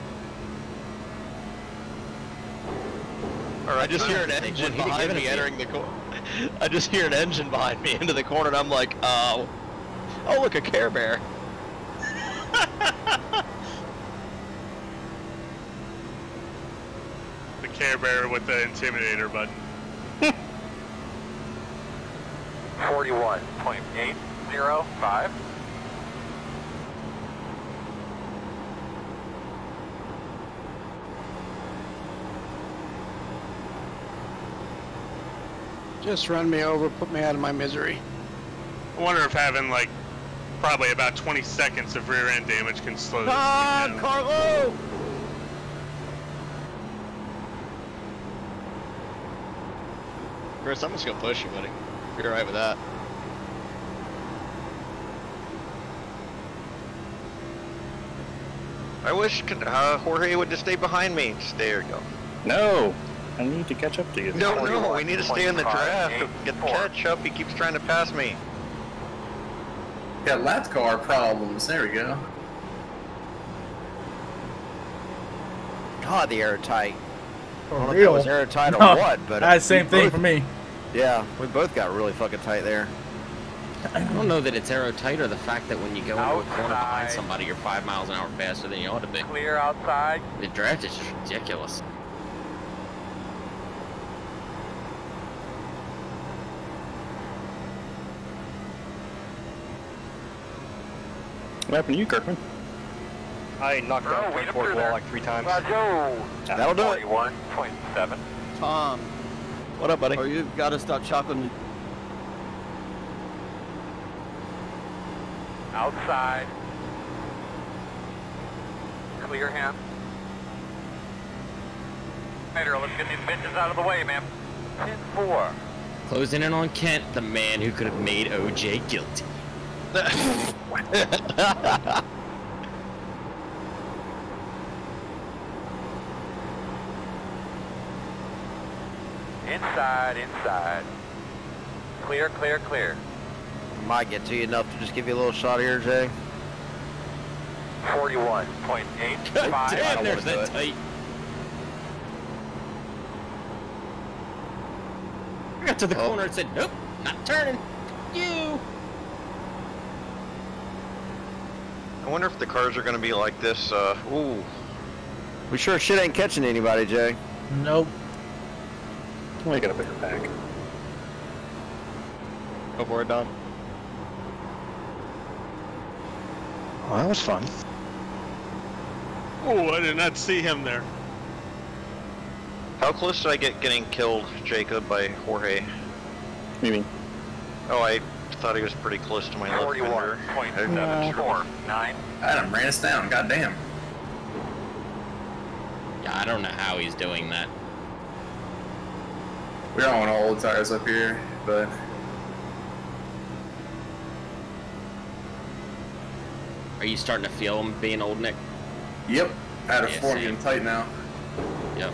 Or I just hear an engine behind me entering the corner. I just hear an engine behind me into the corner and I'm like, oh. Oh look, a Care Bear. The Care Bear with the Intimidator button. 41.805. Just run me over, put me out of my misery. I wonder if having like probably about 20 seconds of rear end damage can slow this Todd, thing down. Carlo. Chris, I'm just gonna push you, buddy. You're alright with that. I wish uh, Jorge would just stay behind me. There you go. No, I need to catch up to you. No, no, we need to stay in the draft. Get the catch up. He keeps trying to pass me. Yeah, lap car problems. There we go. God, the airtight. I For don't know if it real. was airtight or No, what, but uh, that's the same thing both- for me. Yeah, we both got really fucking tight there. I don't know that it's aero tight or the fact that when you go into a corner behind somebody, you're five miles an hour faster than you ought to be. Clear outside. The draft is just ridiculous. What happened to you, Kirkman? I knocked Oh, out the up fourth wall like three times. Roger. That'll do it. 41.7. Tom, What up, buddy? or you've got to stop chocolate. Outside. Clear him. Later, let's get these bitches out of the way, man. 10-4. Closing in on Kent, the man who could have made OJ guilty. Inside, inside. Clear, clear, clear. Might get to you enough to just give you a little shot here, Jay. 41.85. Damn, there's that tight. Oh. I got to the corner and said, nope, not turning. You. Wonder if the cars are going to be like this. Uh, ooh, We sure shit ain't catching anybody, Jay. Nope. Well, you got a bigger pack. Go for it, Don. Well, that was fun. Oh, I did not see him there. how close did I get getting killed, Jacob, by Jorge? What do you mean? Oh, I thought he was pretty close to my left fender. I didn't have it sure. 41.79. Adam ran us down. Goddamn. Yeah, I don't know how he's doing that. We're on old tires up here, but Are you starting to feel him being old, Nick? yep. Out of Yeah, four, same. tight now. Yep.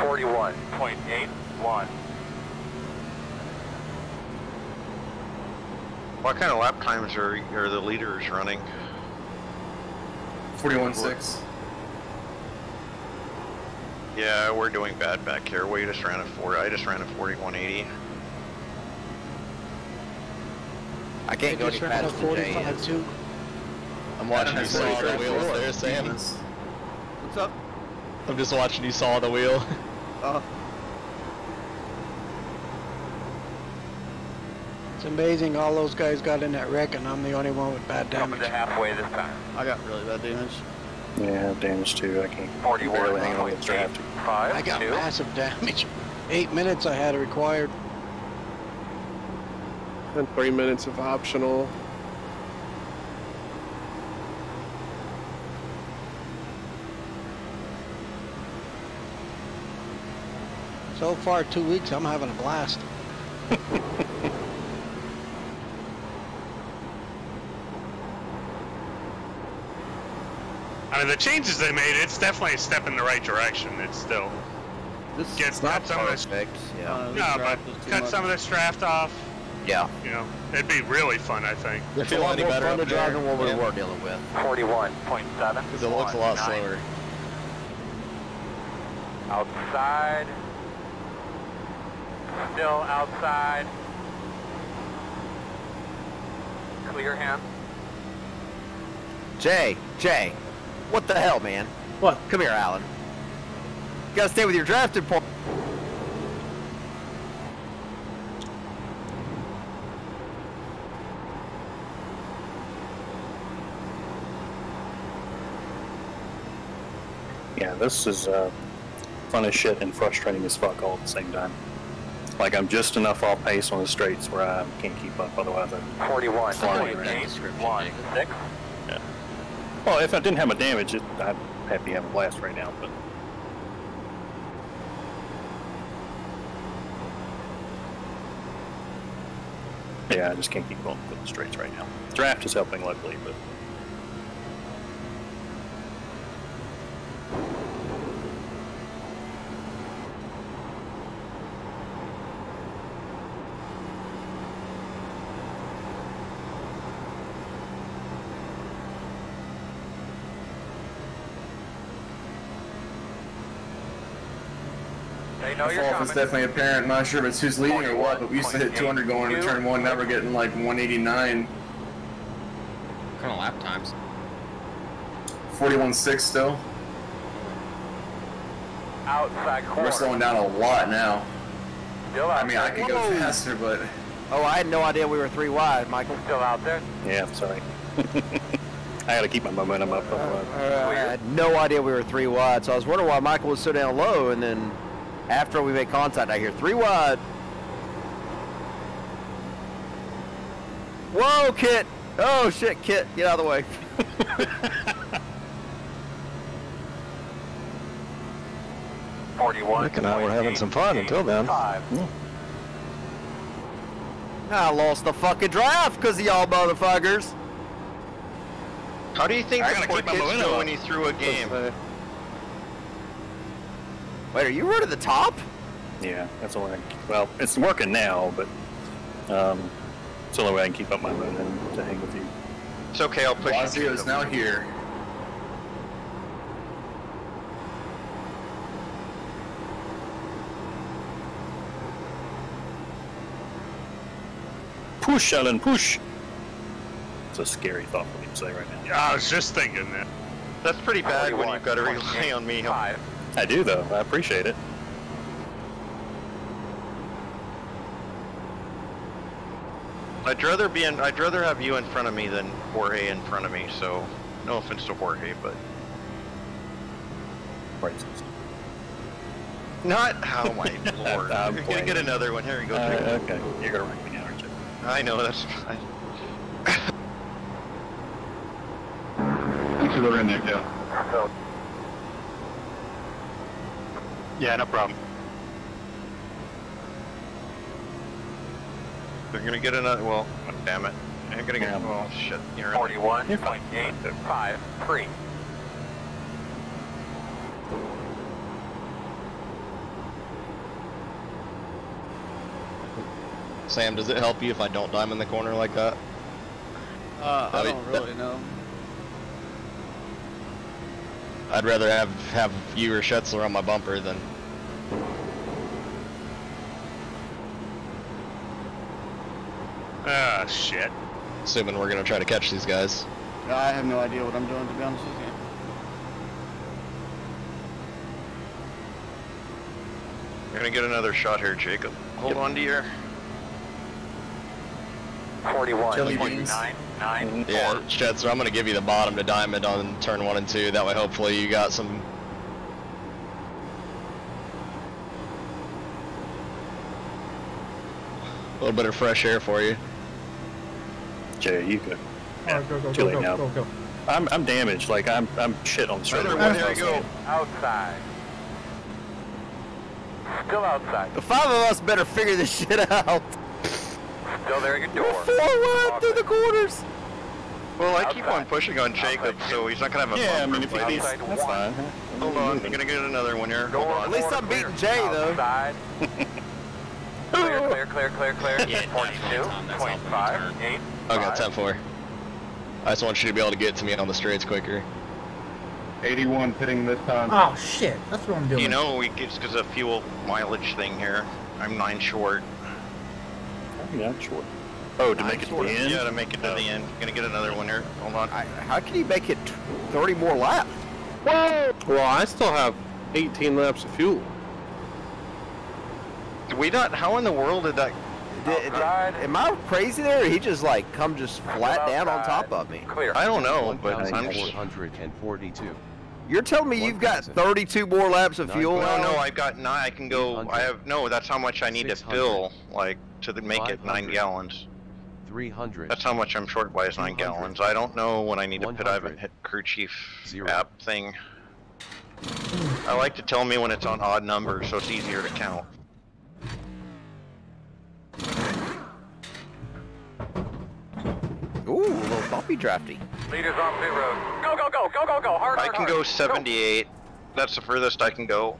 Forty-one point eight one. What kind of lap times are, are the leaders running? 41.6. Yeah, we're doing bad back here. We just ran a 40. I just ran a 4180. I can't go any just ran faster than 45 is. too. I'm watching you saw the 45 wheels there, Sam. What's up? I'm just watching you saw the wheel. Uh, amazing all those guys got in that wreck and I'm the only one with bad Coming damage. to halfway this time. I got really bad damage. Yeah, damage too. I can't Forty-one barely hang on point against drafting. Five, I got two. massive damage. Eight minutes I had required. And three minutes of optional. So far, two weeks, I'm having a blast. I mean, the changes they made, it's definitely a step in the right direction. It's still This get It's not cut some of this. Yeah. uh, no, but draft was too cut much. some of this draft off. Yeah. You know, it'd be really fun. I think. You It's a lot any more better fun to up drive there? than what we Yeah. were dealing with. Forty-one point seven. Because it looks a lot slower. Outside. Still outside. Clear him. Jay, Jay, what the hell, man? What? Come here, Alan. You gotta stay with your drafted point. Yeah, this is uh, fun as shit and frustrating as fuck all at the same time. Like I'm just enough off pace on the straights where I can't keep up, otherwise I'm 41. 41. Well, if I didn't have my damage, it, I'd happy having a blast right now. But yeah, I just can't keep going with the straights right now. Draft is helping, luckily, but Stay The fall off is definitely apparent. Not sure if it's who's leading or what, but we used to hit 200 going into turn one. Now we're getting like 189, What kind of lap times? 41.6 still. Outside corner. We're slowing down a lot now. Still I out mean, I there. could go faster, but Oh, I had no idea we were three wide, Michael. Still out there. Yeah, I'm sorry. I gotta keep my momentum up. otherwise- Uh, I had no idea we were three wide, so I was wondering why Michael was so down low, and then after we made contact, I hear three wide. Whoa, Kit! Oh shit, Kit, get out of the way. Forty-one. Nick and I were having some fun until then. Five. I lost the fucking draft because of y'all motherfuckers. How do you think I the gotta poor keep my kids momentum go up. when he threw a game? Wait, are you running the top? Yeah, that's the only way. I can, well, it's working now, but um, it's the only way I can keep up my momentum to hang with you. It's okay, I'll push you. Is now here. Push, Alan, push. It's a scary thought for me to say right now. Yeah, I was just thinking that. That's pretty bad when you've got to rely on me. Five. I do though. I appreciate it. I'd rather be in. I'd rather have you in front of me than Jorge in front of me. So, no offense to Jorge, but Racist. not. Oh my lord! I'm You're gonna get another one. Here you go. Uh, okay, you're gonna rank me now, aren't you? I know that's fine. Thanks for the in there, Joe. So, Yeah, no problem. They're gonna get another. Well, damn it! They're gonna get. Yeah. Oh shit! You're in. forty-one You're fine. point eight five three. Sam, does it help you if I don't dime in the corner like that? Uh, I I don't really know. I'd rather have have you or Schetzler on my bumper than. Ah, shit. Assuming we're gonna try to catch these guys. I have no idea what I'm doing, to be honest with you. You're gonna get another shot here, Jacob. Hold on to your. Forty-one Jelly point beans. nine nine Yeah, four. I'm gonna give you the bottom to diamond on turn one and two. That way, hopefully, you got some. A little bit of fresh air for you. Jay, you good? Alright, go, go, Too go, late go, now. go, go. I'm I'm damaged. Like I'm I'm shit on the straight. Another one. There you go. Outside. Still outside. The five of us better figure this shit out. Still there at your door. four wide through the corners. Well, I keep on pushing on Jacob, so he's not gonna have a Yeah, I bumper mean if you plate. least, Outside that's one. fine. Hold on, you're gonna get another one here. Hold Door on. At least I'm beating. Jay, though. Clear, clear, clear, clear, clear. Yeah, Forty-two Tom, that's point helping five turn. eight. Okay, five. 10 4. I just want you to be able to get to me on the straights quicker. 81 pitting this time. Oh shit, that's what I'm doing. You know, it's because of fuel mileage thing here. I'm nine short. Yeah, sure. Oh, to make it to the end. Yeah, to make it to the end. Gonna get another one here. Hold on. I, how can you make it 30 more laps? Well, I still have 18 laps of fuel. Did we not? How in the world did that? Did- did- am I crazy there? Or he just like come just flat down on top of me. Clear. I don't know, but I'm. 1,442. You're telling me you've got 32 more laps of fuel? No, no, I've got nine. I can go. I have no. That's how much I need to fill, like to the, make it nine gallons. 300. That's how much I'm short by is nine gallons. I don't know when I need to put. I haven't hit crew chief Zero. app thing. I like to tell me when it's on odd numbers, so it's easier to count. Ooh, a little bumpy drafty. Leaders on pit road. Go, go, go, go, go, go. Hard, I hard, can hard. go 78. That's the furthest I can go.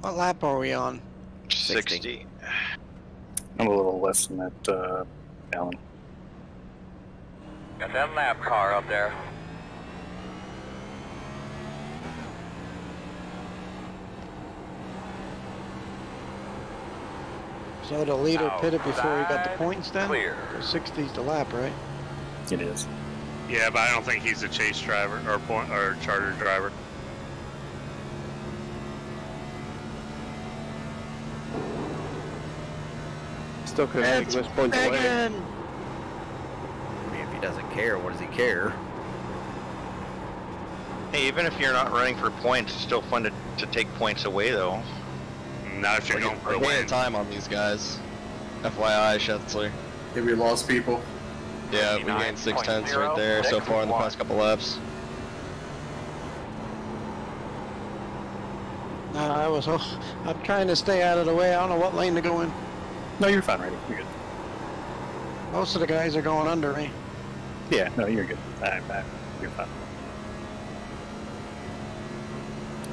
What lap are we on? 60. I'm a little less than that, uh, Alan. Got that lap car up there. So the leader pitted before he got the points then? Clear. 60's the lap, right? It is. Yeah, but I don't think he's a chase driver or point or charter driver. Still couldn't take this points away. I mean, if he doesn't care, what does he care? Hey, even if you're not running for points, it's still fun to, to take points away, though. Not if you're going for We're a gaining win. time on these guys. FYI, Shetzler. Yeah, we lost people. Yeah, we gained six tenths right there so far in the past couple laps. No, I was. Oh, I'm trying to stay out of the way. I don't know what lane to go in. No, you're fine, Randy. You're good. Most of the guys are going under me. Yeah, no, you're good. I, I, you're fine.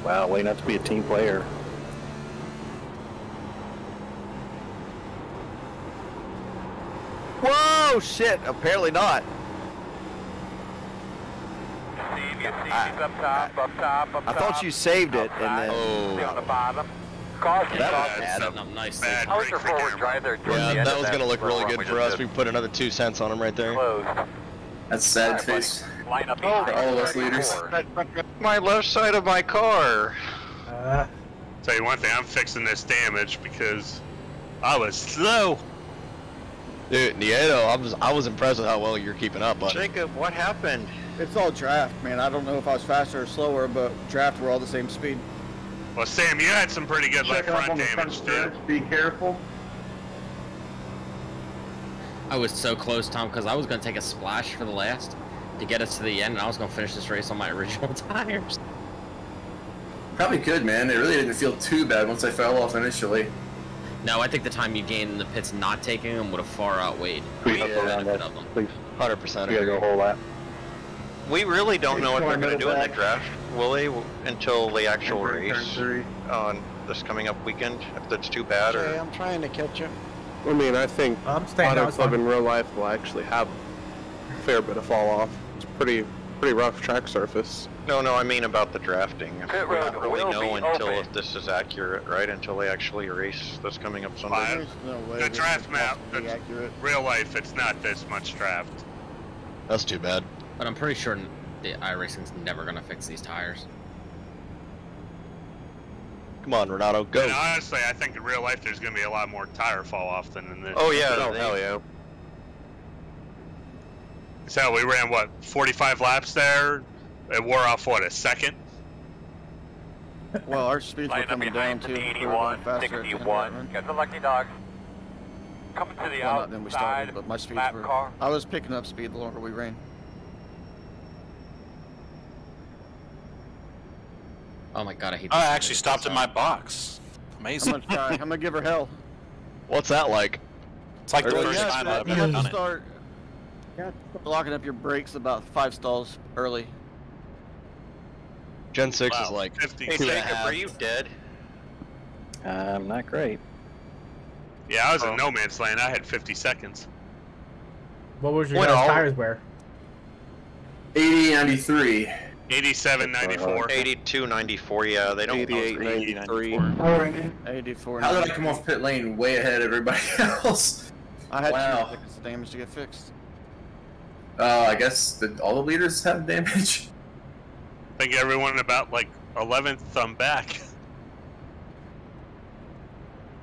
Wow, way not to be a team player. Whoa, shit! Apparently not. Steve, you see up top, up top, up I thought you saved it, and then See on the bottom. Caution, That was caution. bad. Up nicely. Bad How was break your forward drive there towards the Yeah, that was gonna look really good for just us. We put another two cents on him right there. Closed. That's sad Alright, face. Line up For all of us leaders. My left side of my car. Uh, Tell you one thing, I'm fixing this damage because I was slow. Dude, Nieto, I was I was impressed with how well you're keeping up, buddy. Jacob, what happened? It's all draft, man. I don't know if I was faster or slower, but draft we're all the same speed. Well, Sam, you had some pretty good left Check up front on damage front too. Be careful. I was so close, Tom, because I was going to take a splash for the last to get us to the end, and I was going to finish this race on my original tires. Probably could, man. It really didn't feel too bad once I fell off initially. No, I think the time you gained in the pits not taking them would have far outweighed Please the go around benefit of them. please. Hundred percent. We gotta go a whole lap. We really don't know what they're going to do in the draft, will they? Until the actual race on this coming up weekend, if that's too bad, Okay, or I'm trying to catch him. I mean, I think I'm staying Auto Club fine. in real life will actually have a fair bit of fall off. It's pretty pretty rough track surface. no, no, I mean about the drafting. Pit we road don't really know until open. if this is accurate, right? Until they actually race this coming up Sunday. Fine. There's no way The draft map, possibly be that's- accurate. Real life, it's not this much draft. That's too bad. But I'm pretty sure the iRacing's never going to fix these tires. Come on, Renato, go. And honestly, I think in real life there's going to be a lot more tire fall off than in this. Oh yeah, Oh, hell yeah. So we ran what 45 laps there. It wore off what a second. Well, our speeds were coming down behind too. the We were going 81, the end of 61. Get the lucky dogs. Coming to the Well, not then we started, but my speeds were. car. I was picking up speed the longer we ran. Oh my god, I hate Oh, this. I actually stopped in my box. I'm Amazing. gonna try. I'm gonna give her hell. What's that like? It's like the first time I've ever to done it. start locking up your brakes about five stalls early. Gen six is like 50. Hey two and a Jacob, are you dead? Um, not great. Yeah, I was Oh. in no man's land. I had 50 seconds. What was your What guys' tires wear? 80, 93. 87, 94. 82, 94. Yeah, they don't. 88, 80, 93. 84. How did I come off pit lane way ahead of everybody else? I had Wow. two seconds of damage to get fixed. Uh, I guess the, all the leaders have damage. I think everyone about like 11th thumb back.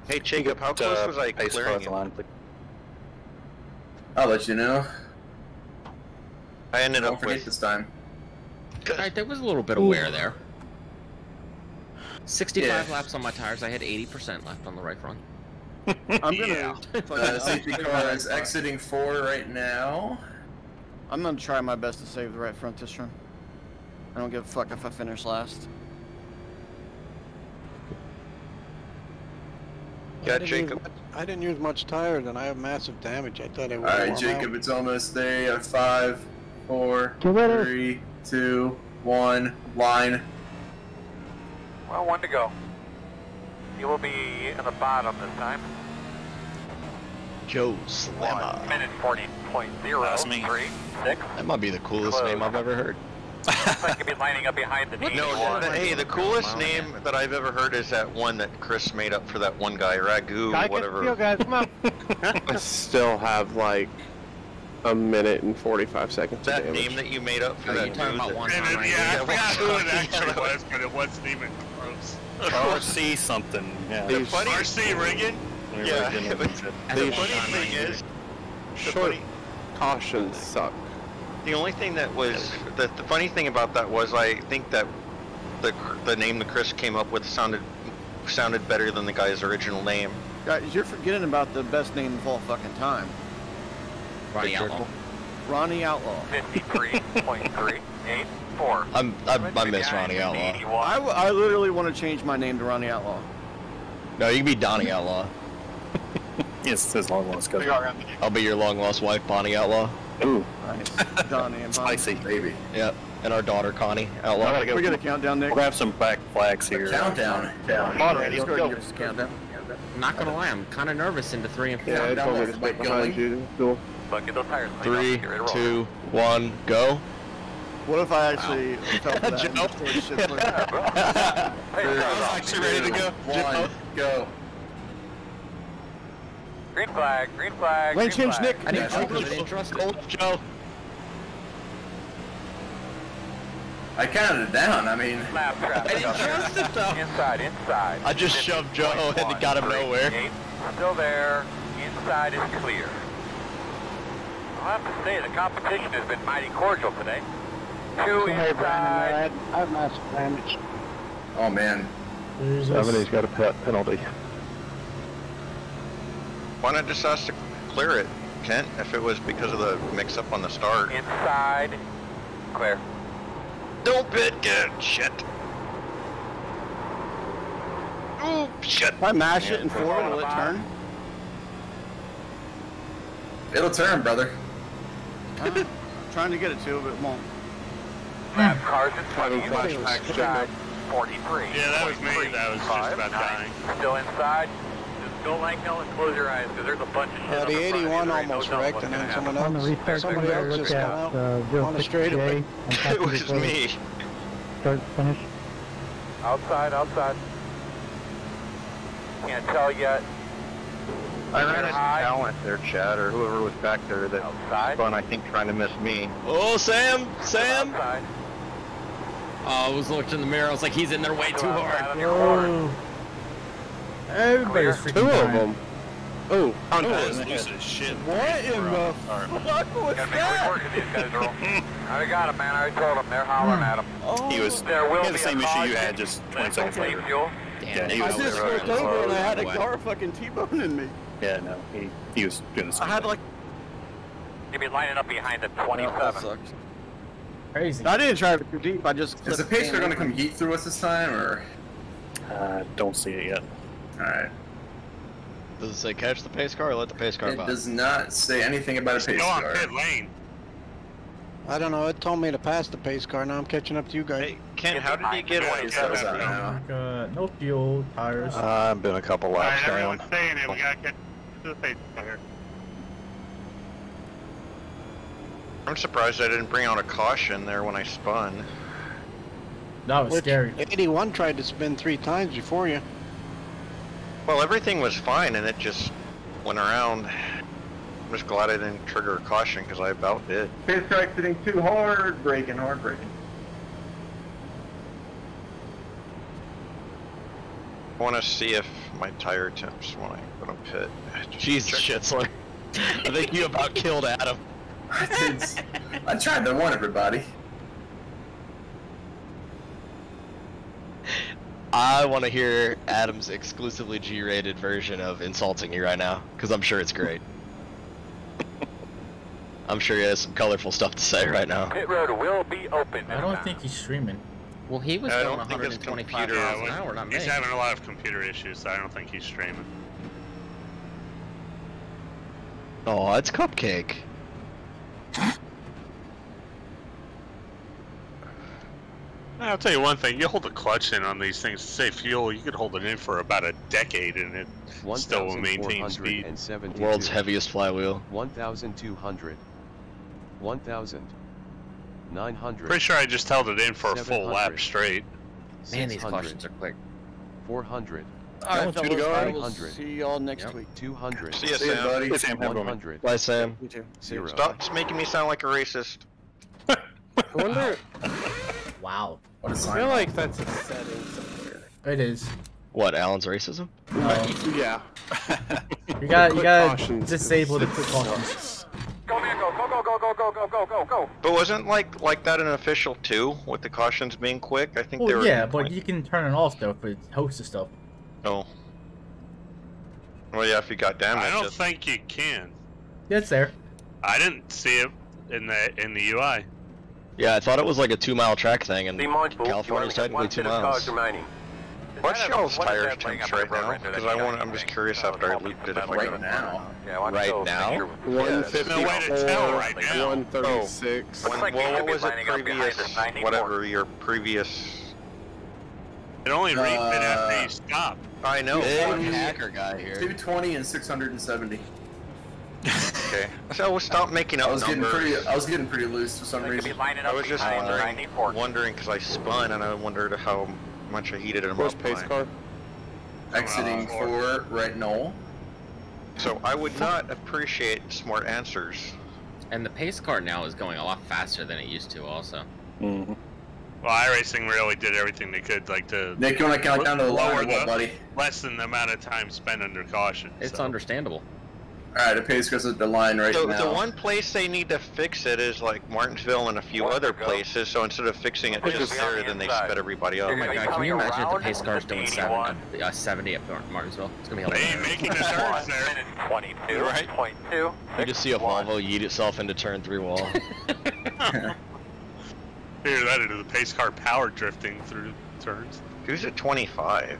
Hey Jacob, how close Uh, was I clearing you? Line, I'll let you know. I ended Don't up forget with. this time. Alright, there was a little bit of wear there. 65 Yeah. laps on my tires. I had 80% left on the right front. I'm gonna. Yeah. Uh, safety car is exiting four right now. I'm gonna try my best to save the right front this run. I don't give a fuck if I finish last. Yeah, I didn't use Jacob. much- I didn't use much tires and I have massive damage. I thought it would. All right, Jacob, out. it's almost there. At five, four, Get ready. three, two, one. Line. Well, one to go. You will be in the bottom this time. Joe One Slammer. minute 40.0. That's me. Three, six. That might be the coolest Close. name I've ever heard. Looks like be lining up behind the No, the- hey, the coolest name that I've ever heard is that one that Chris made up for that one guy, Ragu, Guy gets whatever. steel, guys, come on. I still have like a minute and 45 seconds that of damage. name that you made up for Are that you talking dude about that- one And time right yeah, I forgot who it actually was, but it wasn't even close. RC something. Yeah. The funny, RC rigging? Yeah, Rigging it was- and the funny thing is, the Short funny, cautions suck. the only thing that was, the, the funny thing about that was I think that the, the name that Chris came up with sounded, sounded better than the guy's original name. Guys, you're forgetting about the best name of all fucking time. Ronnie Outlaw. Ronnie Outlaw. 53.384. I'm, I'm I miss Ronnie Outlaw. I, w- I literally want to change my name to Ronnie Outlaw. No, you can be Donnie Outlaw. Yes, his long lost cousin. I'll be your long lost wife, Bonnie Outlaw. Ooh, Nice. Donnie and Bonnie. spicy. Baby. Yep. And our daughter Connie Outlaw. right, We got a countdown, Nick. We'll have some back flags here. Countdown. Moderate, let's go ahead give us a countdown. I'm not gonna lie, I'm kind of nervous into three and four. Yeah, I down told me left, to stay Mike, behind going. you. Cool. Bucket those tires clean Three, up. Get ready to roll. two, one, go. What if I actually felt that? Joe. tore shit for you? Hey, I was actually ready to go. One, go. Green flag, green flag. Lane green change, flag. Nick. I didn't, Yeah, I trust it. Joe. I counted it down. I mean, Lap traffic. I didn't trust it though. Inside, inside. I just shoved Joe and it got him nowhere. Eight, Still there. Inside is clear. I'll have to say, the competition has been mighty cordial today. Two Hey, inside. had, I have massive damage. oh man. Somebody's got a pit penalty. Why not just ask to clear it, Kent, if it was because of the mix-up on the start? Inside. Clear. Don't pit, get shit. Ooh, shit. If I mash it and forward, will it turn? It'll turn, brother. Uh, trying to get it to, but it won't. Lap cars in front of you. 43. Yeah, that was me. That was just about dying. Still inside. Just go like hell and close your eyes because there's a bunch of shit Uh, up the in front of you. 81 There ain't no almost wrecked, and then happen. someone On the else, restart, somebody else just come out uh, on the straightaway. 068 It was me. Start, finish. Outside, outside. Can't tell yet. I ran into High. talent there, Chad, or whoever was back there that Outside. fun, I think, trying to miss me. Oh, Sam! Sam! Outside. Oh, I was looking in the mirror. I was like, he's in there way too hard. on your corner. Whoa. Everybody's freaking Two of them. Oh, Oh, oh, it's loose as shit. What in the fuck was Gotta make that? quick work of these guys, Earl. I got him, man. I told him. They're hollering at him. Oh, He was. There will he had the same a issue you had just 20 That's seconds later. fuel. Yeah, Damn, he I was. I just there looked over and I had a car fucking T-boning me. Yeah, no, he he was doing the I had like, You'll be lining up behind the 27. that sucks. Crazy. I didn't drive it too deep. I just. Is the clipped pace car gonna come heat through us this time, or? Uh, don't see it yet. All right. Does it say catch the pace car or let the pace car It by? does not say anything about a pace Still on car. pit lane. I don't know. It told me to pass the pace car. Now I'm catching up to you guys. Hey, Ken, how did he get away? That was out now. my god. No fuel, tires. Uh, I've been a couple Alright, laps down. everyone's saying it. We gotta get to the pace car here. I'm surprised I didn't bring out a caution there when I spun. that was Which- scary. 81 tried to spin three times before you. Well, everything was fine, and it just went around. I'm just glad I didn't trigger a caution because I about did. Pace car exiting too hard, braking, hard braking. I want to see if my tire temps when I go to pit. Jesus shit, son. I think you about killed Adam. I tried to warn everybody. I want to hear Adam's exclusively G-rated version of insulting you right now, because I'm sure it's great. I'm sure he has some colorful stuff to say right now. Pit road will be open. I don't think he's streaming. Well, he was I going don't think it's 125 computer. miles Yeah, an uh, hour, not me. he's having a lot of computer issues, so I don't think he's streaming. Oh, it's Cupcake. I'll tell you one thing, you hold the clutch in on these things to save fuel, you could hold it in for about a decade and it still will maintain speed. World's heaviest flywheel. 1,200. 1,000. 900. Pretty sure I just held it in for a full lap straight. Man, these 600. cautions are quick. 400. Alright, two to go, I will see y'all next Yep. week. 200. See ya, See ya, Sam. buddy. Sam, have a good 100. Bye, Sam. You too. Zero. Stop making me sound like a racist. I wonder. Wow. What a I sign. feel like that's a setting somewhere. It is. What, Alan's racism? Uh, yeah. You got you gotta disable the quick cautions. Go, man, go, go, go, go, go, go, go, go, go, go. But wasn't like like that an official too, with the cautions being quick? I think they were. yeah, but you can turn it off though for host and stuff. Oh. Well, yeah, if you got damaged. I don't it- think you can. Yeah, it's there. I didn't see it in the in the UI. Yeah, I thought it was like a two-mile track thing, and California's technically two miles. Remaining. What's y'all's tire tanks right now? Because I want, I'm just curious after I looped it right now. Right now? One fifty-four. Right now? One thirty-six. What was it previous, whatever your previous... It only reached it after you uh, stopped. I know. Hacker guy here. 220 and 670. Okay. So stop making up I was getting numbers. pretty. I was getting pretty loose for some They reason. lining I was just wondering, wondering because I spun and I wondered how much I heated him Where's pace car? Exiting for right null. So I would not appreciate smart answers. And the pace car now is going a lot faster than it used to. Also. Mm-hmm. Well, iRacing really did everything they could, like to Nick, you want to count down to the line lower or the- buddy? lessen the amount of time spent under caution. It's so. understandable. All right, the pace goes at the line right the, now. the one place they need to fix it is like Martinsville and a few other places. So instead of fixing it just it on there, the then they sped everybody up. Oh my god, can you imagine if the pace car's doing seven, uh, 70 at Mar- Martinsville? It's gonna be They ain't hilarious. making the turns there. Minute 22, Right. point two, You just see a. Volvo yeet itself into turn three wall. Figure that into the pace car power drifting through turns. Who's at 25?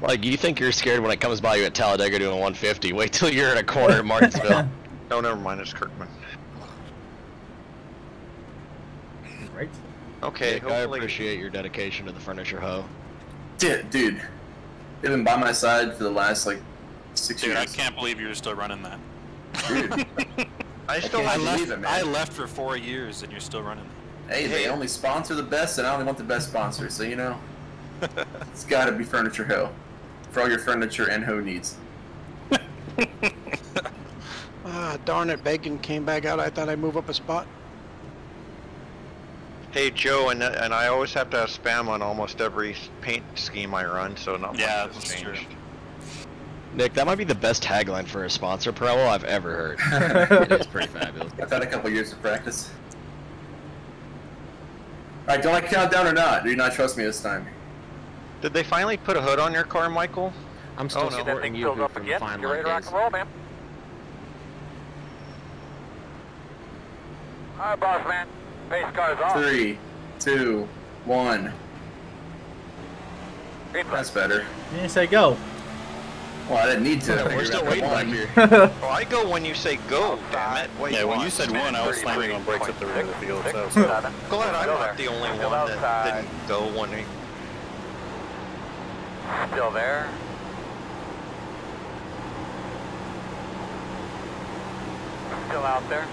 Like, you think you're scared when it comes by you at Talladega doing 150. Wait till you're in a corner at Martinsville. No, never mind. It's Kirkman. Right? Okay, Nick, I appreciate your dedication to the furniture hoe. Dude, dude, they've been by my side for the last like six Dude, I can't believe you're still running that. Dude, I still can't I have. believe left, it, man. I left for four years and you're still running that. hey, they only sponsor the best, and I only want the best sponsor. So you know, it's got to be Furniture Hill for all your furniture and hoe needs. Ah, darn it, Bacon came back out. I thought I'd move up a spot. Hey Joe, and and I always have to have spam on almost every paint scheme I run, so not much Yeah, has that's changed. true. Nick, that might be the best tagline for a sponsor promo I've ever heard. it is pretty fabulous. I've had a couple years of practice. All right, do I count down or not? Do you not trust me this time? Did they finally put a hood on your car, Michael? I'm oh, still Oh, no. Get that supporting thing you filled up from the again. fine You're ready to rock days. and roll, man. All right, boss man. Pace car's off. Three, two, one. Green. That's better. You didn't say go. Well, I didn't need to. Yeah, I we're still waiting back one. here. Well, oh, I go when you say go, damn it. Wait, Yeah, when you said one, I was slamming on brakes at the rear of the field. So, so. Seven. Glad I'm not the only one that didn't go when he... Still there. Still out there.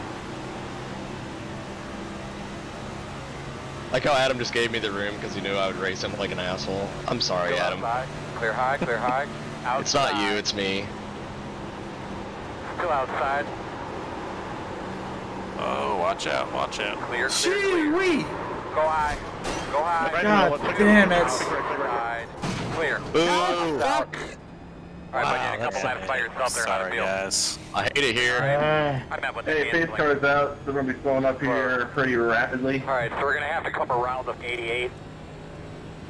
Like how Adam just gave me the room because he knew I would race him like an asshole. I'm sorry, Still Adam. outside. Clear high, clear high. Outside. It's not you, it's me. Still outside. Oh, watch out, watch out. Clear, clear, clear. Gee-wee. Go high. Go high. God damn it. Outside. Clear. Boo! Fuck. All right, Wow, but you got a that's couple laps by yourself there. How to Sorry, guys. I hate it here. Uh, I met with the Hey, hands pace car's out. They're gonna be flowing up here pretty rapidly. All right, so we're gonna have to come around the 88.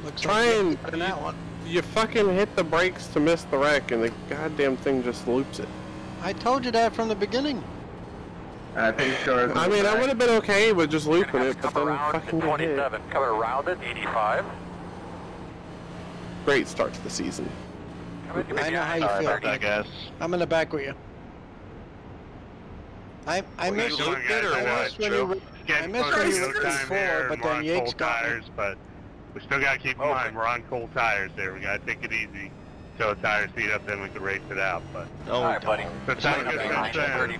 Looks Try like and you're in that one. you fucking hit the brakes to miss the wreck, and the goddamn thing just loops it. I told you that from the beginning. Uh, pace car's. I mean, I would have been okay with just looping gonna it, have to but come then around to fucking 27. Coming around it, 85. Great start to the season. I know how you feel. I guess. I'm in the back with you. I I What are you missed doing, uh, guys? I know it's when you Getting I missed when you were time four, but then Yates cold got me. tires, but we still gotta keep in mind we're on cold tires there. We gotta take it easy. Till the tires heat up, then we can race it out. But No, All right, oh, buddy. the time Coming gets up behind concerned. 30.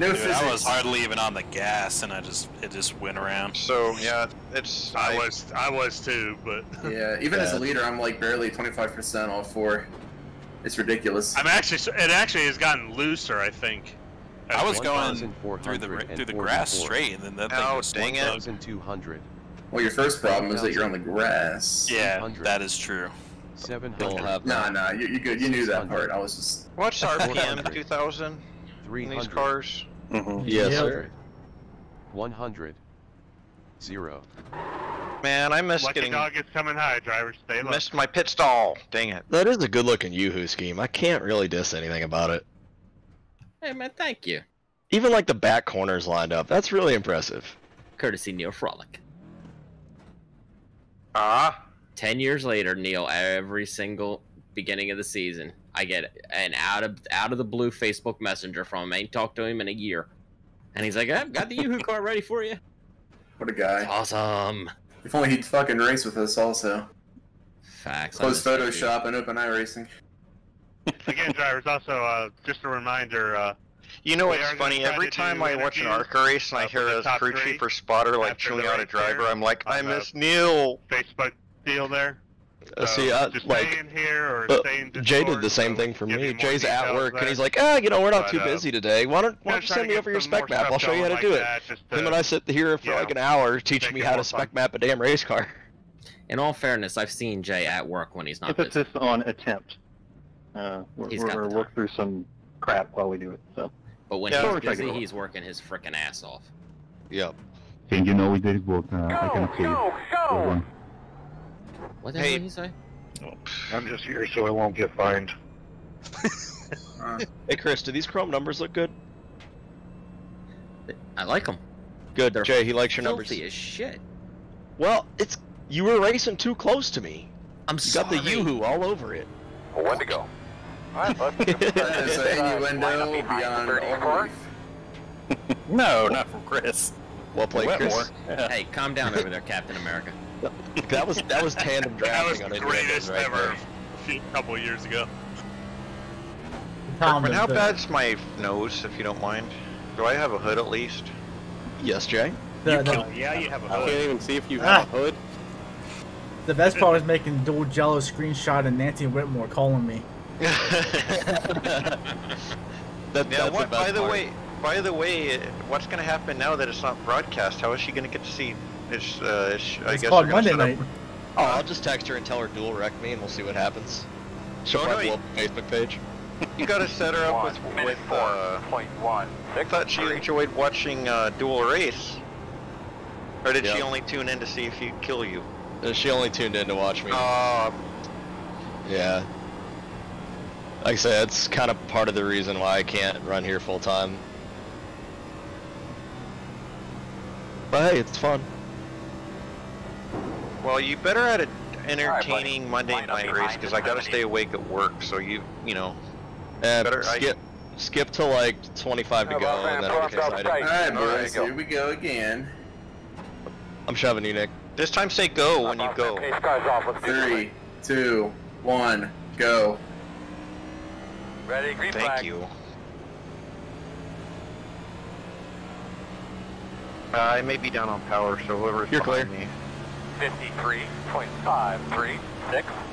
No Dude, I was hardly even on the gas, and I just it just went around. So yeah, it's I was I was too, but Yeah, even as a leader, I'm like barely 25% all four. It's ridiculous. I'm actually it actually has gotten looser. I think. I was going through the through the grass straight, and then that thing Ow, just dang it. up. 1,200. Well, your first problem is that you're on the grass. Yeah, that is true. 700. Nah, nah, you, you good. You knew that part. I was just. What's RPM 2000 in these 300. Cars? Mm-hmm. Yes, Yep. sir. 100. Zero. Man, I missed Lucky getting dog is coming high. Drivers, stay low. missed my pit stall. Dang it. That is a good looking Yoo-hoo scheme. I can't really diss anything about it. Hey man, thank you. Even like the back corners lined up. That's really impressive. Courtesy Neil Frolic. Ah, Ten years later, Neil, every single beginning of the season, I get an out of out of the blue Facebook Messenger from him. I ain't talked to him in a year, and he's like, "I've got the Yoo-hoo car ready for you." What a guy. Awesome. If only he'd fucking race with us also. Facts. Close I'm Photoshop and open iRacing. Again, drivers. Also, uh, just a reminder. Uh, you know We what's funny? Every time I watch an interviews, ARCA race and I uh, hear for a crew chief or spotter like after chewing the out a driver, I'm like, I miss Neil. Facebook deal there. Uh, So, see, I, just like, stay here or uh, stay in Jay did the same thing for me. Jay's at work, there. and he's like, ah, you know, we're not But, too uh, busy today. Why don't, why don't you send me over your spec map? I'll show you how going to do like it. that, just Him to, and I sit here for like know, an hour teaching me how to spec fun. map a damn race car. In all fairness, I've seen Jay at work when he's not Put busy. this on attempt. Uh, we're we're gonna work through some crap while we do it. So. But when Yeah, he's busy, he's working his frickin' ass off. Yep. And you know we did work. Uh, I can okay. go, go! One. What the Hey. hell did he say? Oh, I'm just here so I won't get fined. Hey, Chris, do these chrome numbers look good? I like them. Good. They're Jay, he likes your numbers. Filthy as shit. Well, it's you were racing too close to me. I'm You got the sorry. Yoo-hoo all over it. Well, when to go? Alright, bud. That is an innuendo beyond all. No, not from Chris. Well played, Wetmore. Chris. Yeah. Hey, calm down over there, Captain America. That was that was tandem drafting. That was drafting on the innuendos greatest right ever. there. A couple of years ago. Tom, But how bad's my nose, if you don't mind? Do I have a hood at least? Yes, Jay. The, the, yeah, you have a I can't even see if you Ah. have a hood. the best part was making dual jello screenshot of Nancy Whitmore calling me. That, Yeah, that's what, the best by the part. way, by the way, uh, what's going to happen now that it's not broadcast? How is she going to get to see? It's, uh, it's, I It's guess called Monday set night. Oh, I'll just text her and tell her dual wreck me, and we'll see what happens. She'll probably blow up the Facebook page. You got to set her up with One, with. four, Uh, point one, I thought she three. enjoyed watching uh, Dual Race, or did she only tune in to see if he'd kill you? Uh, She only tuned in to watch me. Uh, Yeah. Like I said, it's kind of part of the reason why I can't run here full time. But hey, it's fun. Well, you better at an buddy. entertaining Monday Line night race because I got to stay awake at work. So you, you know, And Better- I- skip, skip to like 25 to go, and then I'll get excited. Alright, Alright, boys, go. here we go again. I'm shoving you, Nick. this time say go when you go. Three, two, one, cars off. Let's do Three, it. two, one, go. Ready, green Thank flag. you. Uh, I may be down on power, so whoever's You're behind clear. me. 53.536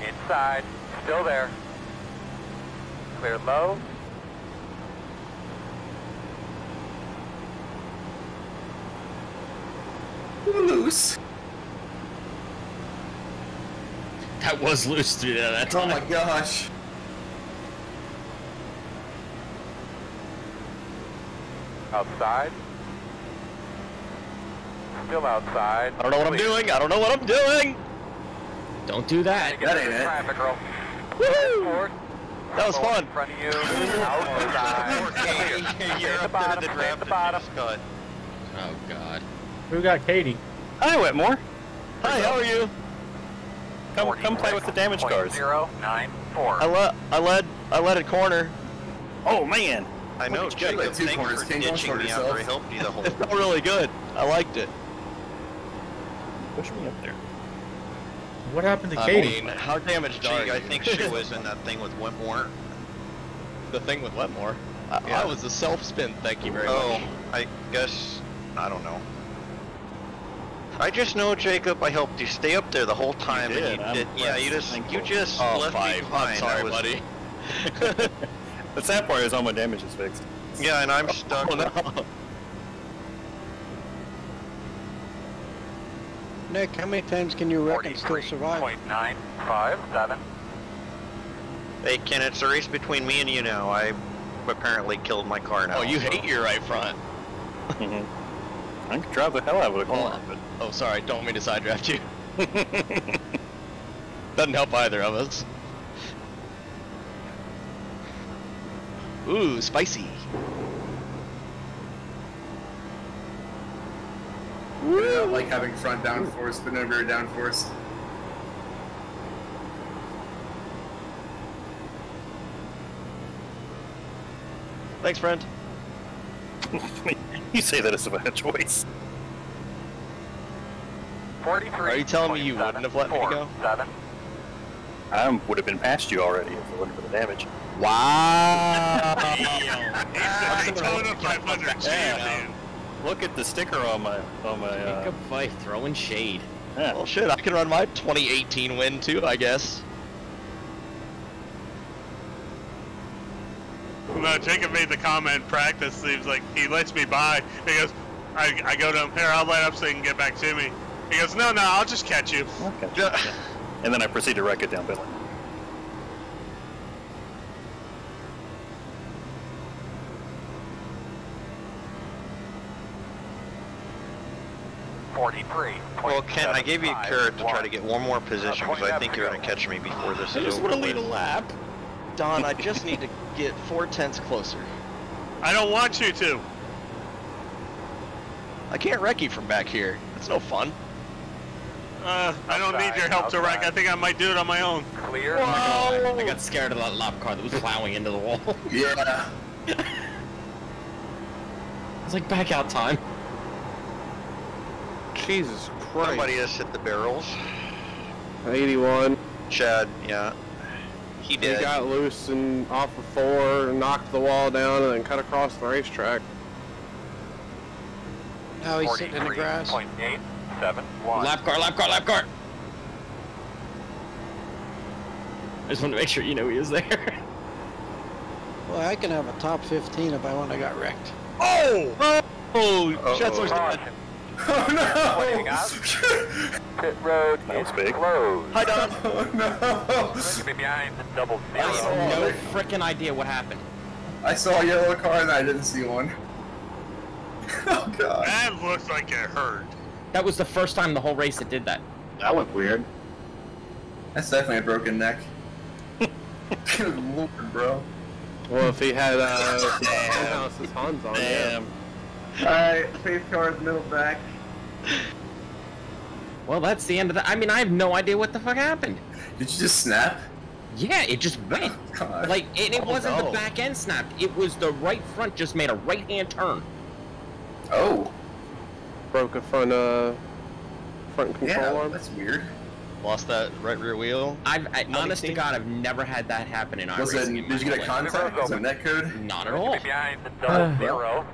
inside. Still there. Clear low. Loose. That was loose through there that Oh my gosh. Outside. Still outside. I don't know what I'm doing. I don't know what I'm doing. Don't do that. That ain't it. Traffic roll. Woohoo! That was fun. In front of you. Outside. Hey, you're up bottom. to the Hit draft the bottom. Scott. Oh god. Who got Katie? Hi, Whitmore. Hi, how are you? Come, come play with the damage cars. Zero nine four. I led, I led, I led a corner. Oh man. I know, Look at you, Jacob. two Thanks corners, for ditching me after I yourself. helped you the whole. It felt really good. I liked it. Push me up there. What happened to I Katie? mean, how damaged Gee, are you? I think she was in that thing with Wentmore. the thing with Wetmore. Uh, That was a self spin. Thank you very Oh, much. Oh, I guess I don't know. I just know, Jacob. I helped you stay up there the whole time, did, and you did. Yeah, you just Thank you you. just Oh, left me behind. I'm sorry, was- buddy. The sad part is all my damage is fixed. Yeah, and I'm stuck. Oh no. Nick, how many times can you wreck and still survive? 43.957. Hey, Ken, it's a race between me and you now. I apparently killed my car now. Oh, you so- hate your right front. Mhm. I can drive the hell out of a Hold corner, but Oh, sorry. Don't mean to side draft you. Doesn't help either of us. Ooh, spicy. I do not like having front downforce, but never rear downforce. Thanks, friend. you say that as if I had a choice. 43. Are you telling me you wouldn't have let me go? Seven. I would have been past you already if it wasn't for the damage. Wow. Daytona 500 Yeah. champion. Look at the sticker on my on my. Uh... Pick throwing shade. Yeah. Well, shit, I can run my 2018 win too, I guess. No, Jacob made the comment. Practice seems like he lets me by. He goes, I, I go to him here. I'll let up so he can get back to me. He goes, no, no, I'll just catch you. I'll catch you. and then I proceed to wreck it down 43. Well, Ken, I gave you a carrot to try to get one more position uh, because I think you're going to catch me before this I is over. Just want to lead a lap. Don, I just need to get four tenths closer. I don't want you to. I can't wreck you from back here. That's no fun. Uh, I don't need your help outside. to wreck. I think I might do it on my own. Clear. Whoa. I got scared of that lap car that was plowing into the wall. yeah. it's like back out time. Jesus Christ. Somebody has hit the barrels. 81. Chad, yeah. He He did. got loose and off of four, knocked the wall down, and then cut across the racetrack. Now he's sitting in the grass. 43.871. Lap car, lap car, lap car. I just want to make sure you know he is there. Well, I can have a top 15 if I want to got wrecked. Oh! Oh! Uh-oh. Chancellor's dead. Oh no! Pit road That was is big. closed. Hi, Don. Oh no! Be behind the double I have no freaking idea what happened. I saw a yellow car and I didn't see one. oh god. That looks like it hurt. That was the first time the whole race it did that. That was weird. That's definitely a broken neck. Good lord, bro. Well, if he had uh, Damn. House's Hans on, yeah. Damn. Alright, pace car's middle back. Well, that's the end of that. I mean, I have no idea what the fuck happened. Did you just snap? Yeah, it just went. God. Like, and it Oh, wasn't no. the back end snap. It was the right front just made a right hand turn. Oh. Broke a front, uh, front control Yeah, arm. that's weird. Lost that right rear wheel. I've, I, honest to God, I've never had that happen in Was it, iRacing. did you get a contact? Was it net code? Not at all. be behind the double zero.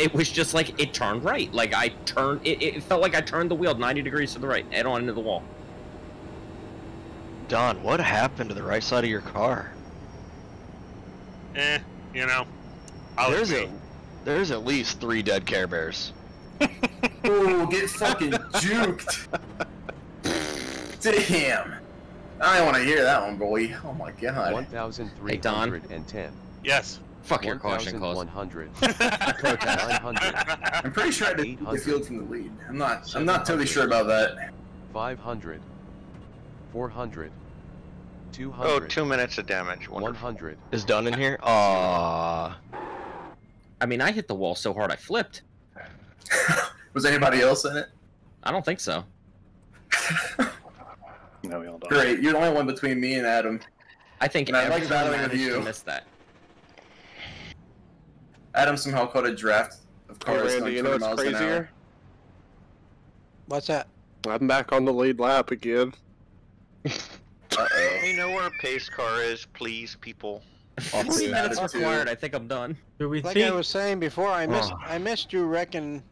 It was just like it turned right. Like I turned. It, it felt like I turned the wheel 90 degrees to the right, head on into the wall. Don, what happened to the right side of your car? Eh, you know. I'll There's see. a, there's at least three dead Care Bears. Ooh, get fucking juked. Damn. I don't want to hear that one, boy. Oh my god. 1,310. Yes. Fuck your caution clause. 1,100. Protest. 900. I'm pretty sure I did the 800. field from the lead. I'm not. I'm not totally sure about that. 500. 400. Oh, 200. two minutes of damage. Wonderful. 100. Is Don in here? Aww. I mean, I hit the wall so hard I flipped. Was anybody else in it? I don't think so. No, we all don't. Great. You're the only one between me and Adam. I think And I like everyone battling with you. miss that. Adam somehow caught a draft of Hey, cars Randy, going you know 200 what's miles an hour. crazier? What's that? I'm back on the lead lap again. Uh-oh. We know where a pace car is, please, people. Forty minutes required. I think I'm done. Do we Like think? I was saying before, I missed Oh. I missed you wrecking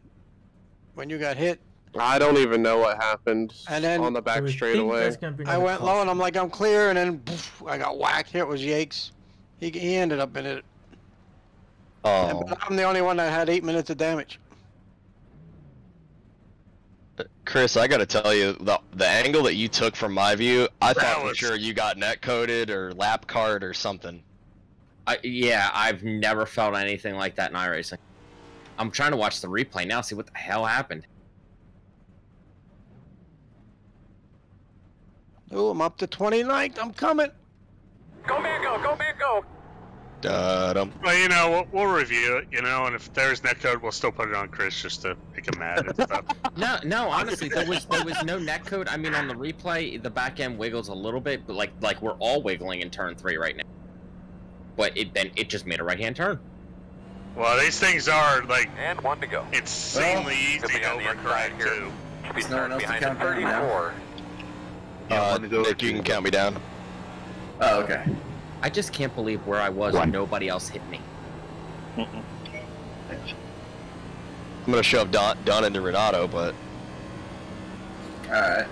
when you got hit. I don't even know what happened And then- on the back do we straightaway. that's gonna be I went low and I'm like, I'm clear, and then poof, I got whacked. Here it was Yakes. He, he ended up in it. Oh, But um, I'm the only one that had eight minutes of damage. Uh, Chris, I gotta tell you, the the angle that you took from my view, I That thought for sure you got net coded or lap card or something. I, yeah, I've never felt anything like that in iRacing. I'm trying to watch the replay now, see what the hell happened. Oh, I'm up to 29th. I'm coming. Go man, go Mango. Dum. Well, you know, we'll, we'll review it, you know, and if there's netcode, we'll still put it on Chris just to make him mad and stuff. No, no, honestly, there was there was no netcode. I mean, on the replay, the back end wiggles a little bit, but like like we're all wiggling in turn three right now. But it then it just made a right hand turn. Well, these things are, like, And one to go. It's insanely Could easy be to on the inside overcorrect, here. too. Should be There's no one starting else to behind the count 34. Uh, Nick, you can count me down. Oh, okay. I just can't believe where I was One. and nobody else hit me. I'm gonna shove Don, Don into Renato, but Alright.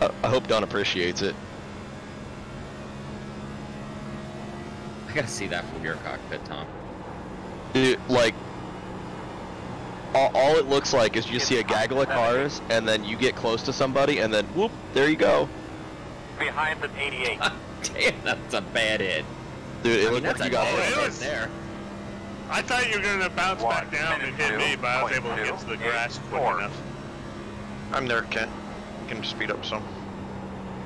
I, I hope Don appreciates it. I gotta see that from your cockpit, Tom. Dude, like, all, all it looks like is you see a gaggle of cars, and then you get close to somebody, and then whoop, there you go. Behind the 88. Damn, that's a bad hit. Dude, it I mean, looked like you got hit was- there. I thought you were going to bounce One back down and hit minute me, but I was point able to get to the grass quick four. enough. I'm there, Kent. You can speed up some.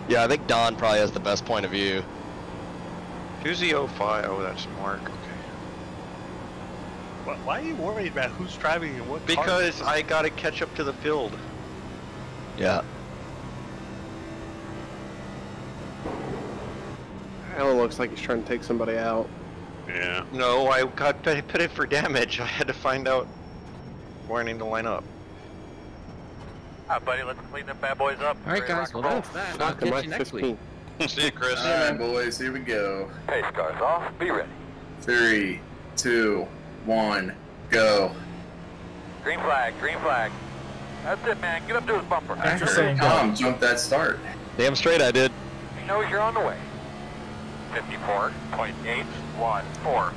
Yeah, I think Don probably has the best point of view. Who's the 05? Oh, that's Mark. Okay. Why- Why are you worried about who's driving and what car? Because I gotta catch up to the field. Yeah. Alan looks like he's trying to take somebody out. Yeah. No, I got put put it for damage. I had to find out where I need to line up. Alright, buddy, let's clean them bad boys up. All right, guys. rock Well, and that's that. I'll catch you next week. See you, Chris. Alright, boys, here we go. Pace cars off. Be ready. Three, two, one, go. Green flag, green flag. That's it, man. Get up to his bumper. Thanks for saying. Tom, jump that start. Damn straight I did. He knows you're on the way. 54.814.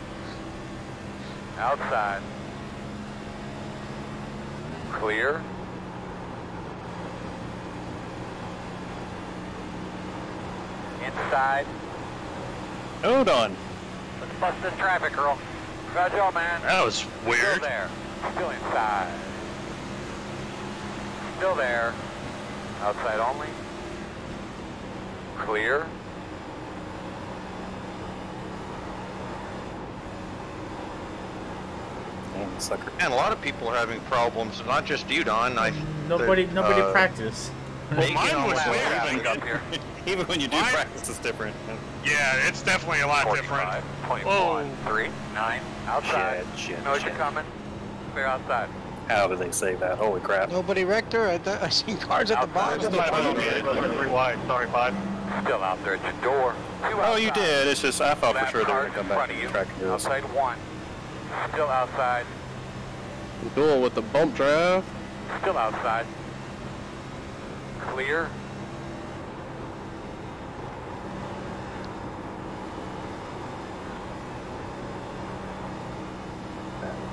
Outside. Clear. Inside. Hold on. Let's bust this traffic, girl. Job, man. That was weird. Still weird. there. Still inside. Still there. Outside only. Clear. Damn, sucker. And a lot of people are having problems. Not just you, Don. I. Nobody, the, nobody uh, practice. Well, mine was weird. traffic up here. Even when you do Mine- practice, it's different. Yeah, it's definitely a lot different. 45.13. Nine. Outside. Shit, shit, Knows you're shit. coming. Clear outside. How do they say that? Holy crap. Nobody wrecked her. I, th- I seen cars at the bottom. of the Five tunnel. okay, three wide. Sorry, five. Still out there at your door. Two Oh, you did. It's just I thought for sure they were gonna come back front and of you. track and do this. Outside one. Still outside. Duel with the bump draft. Still outside. Clear.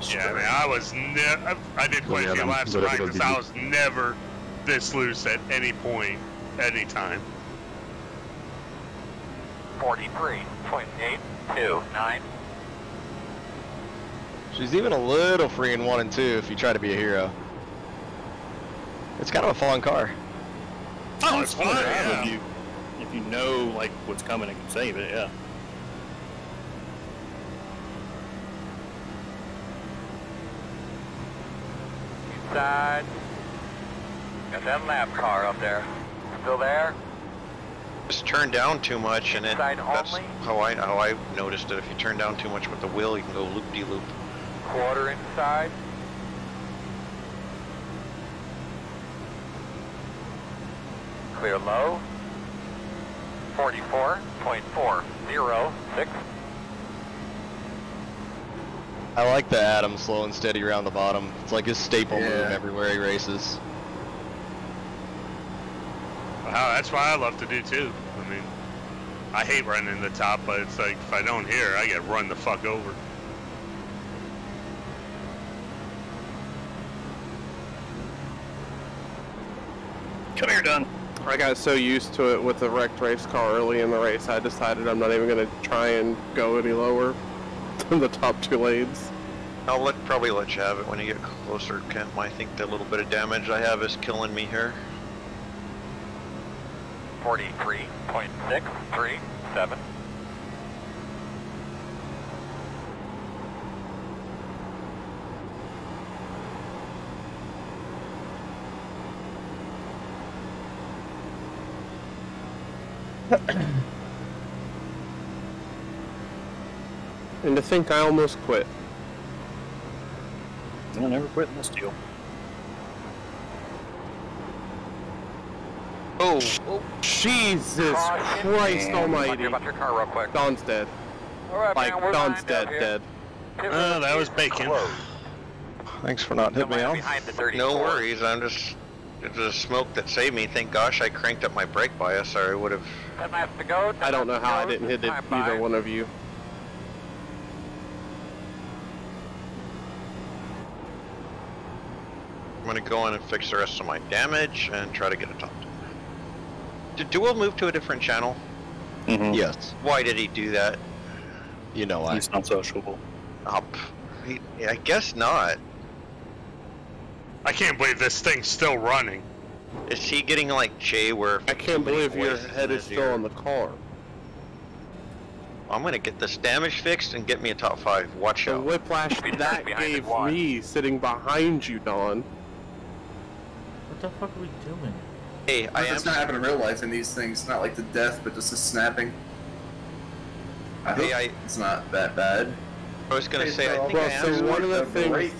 Yeah, I mean, I was ne- I did quite a few Adam, laps what of practice. I was never this loose at any point, any time. 43.829. She's even a little free in one and two if you try to be a hero. It's kind of a fun car. Oh, it's fun to drive if you if you know like what's coming and can save it. Yeah. Inside. Got that lap car up there. Still there? Just turn down too much, and it. Inside That's how I how I noticed it. If you turn down too much with the wheel, you can go loop de loop. Quarter inside. Clear low. 44.406. I like the Adam slow and steady around the bottom. It's like his staple move everywhere he races. Wow, that's what I love to do too. I mean, I hate running in the top, but it's like if I don't hear, I get run the fuck over. Come here, Don. I got so used to it with the wrecked race car early in the race, I decided I'm not even going to try and go any lower than the top two lanes. I'll let probably let you have it when you get closer, Kent. I think the little bit of damage I have is killing me here. 43.637. And to think I almost quit. I'll never quit in this deal. Oh, Jesus oh, Christ Talk almighty. about your car real quick. Don's dead. Alright, Like, man, Don's dead, dead. Oh, that was bacon. Thanks for not hitting me off. Behind the 34. no worries. I'm just it's the smoke that saved me. Thank gosh I cranked up my brake bias, or I would have. 10 laps to go. 10 I don't know how I didn't hit it, either one of you. I'm gonna go in and fix the rest of my damage and try to get a top ten. Did Duel move to a different channel? Mm-hmm. Yes. Why did he do that? You know why. He's not sociable. Up. He, I guess not. I can't believe this thing's still running. Is he getting like Jay where? I can't believe your head is still ear? on the car. I'm gonna get this damage fixed and get me a top five. Watch The out. whiplash that gave me sitting behind you, Don. What the fuck are we doing? Hey, I am. It's not happening in real life in these things. Not like the death, but just the snapping. I Hey, hope I- it's not that bad. I was gonna Hey, say I so- think I Well, am. so one of the the things brake.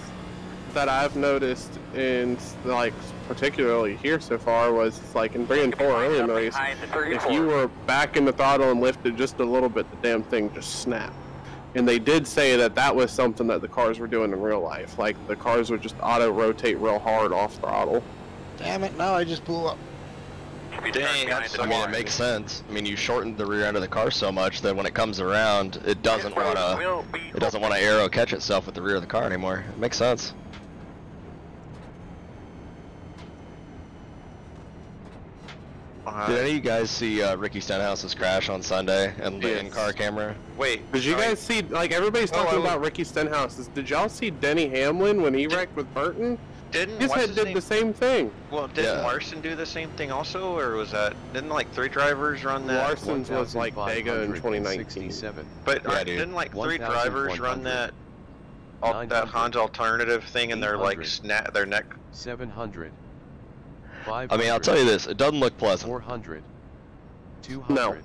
That I've noticed in like particularly here so far was like in bringing four early in the race, if you were back in the throttle and lifted just a little bit, the damn thing just snapped. And they did say that that was something that the cars were doing in real life. Like the cars would just auto rotate real hard off throttle. Damn it, now I just blew up. Should Dang, that's I mean, it makes sense. I mean, you shortened the rear end of the car so much that when it comes around, it doesn't want to, it doesn't want to aero catch itself with the rear of the car anymore. It makes sense. Uh, Did any of you guys see uh, Ricky Stenhouse's crash on Sunday and the Yes. in-car camera? Wait. Did you sorry. guys see? Like everybody's Oh, talking I- about Ricky Stenhouse. Did y'all see Denny Hamlin when he wrecked with Burton? Didn't His what's head did name? the same thing. Well, didn't Yeah. Larson do the same thing also, or was that didn't like three drivers run that? Larson's was like Vega in 2019. 1567. But Yeah, uh, didn't like three drivers run that? All, that 900. Hans alternative thing, and they're like snap their neck. 700. I mean, I'll tell you this: it doesn't look pleasant. 400. 200. No.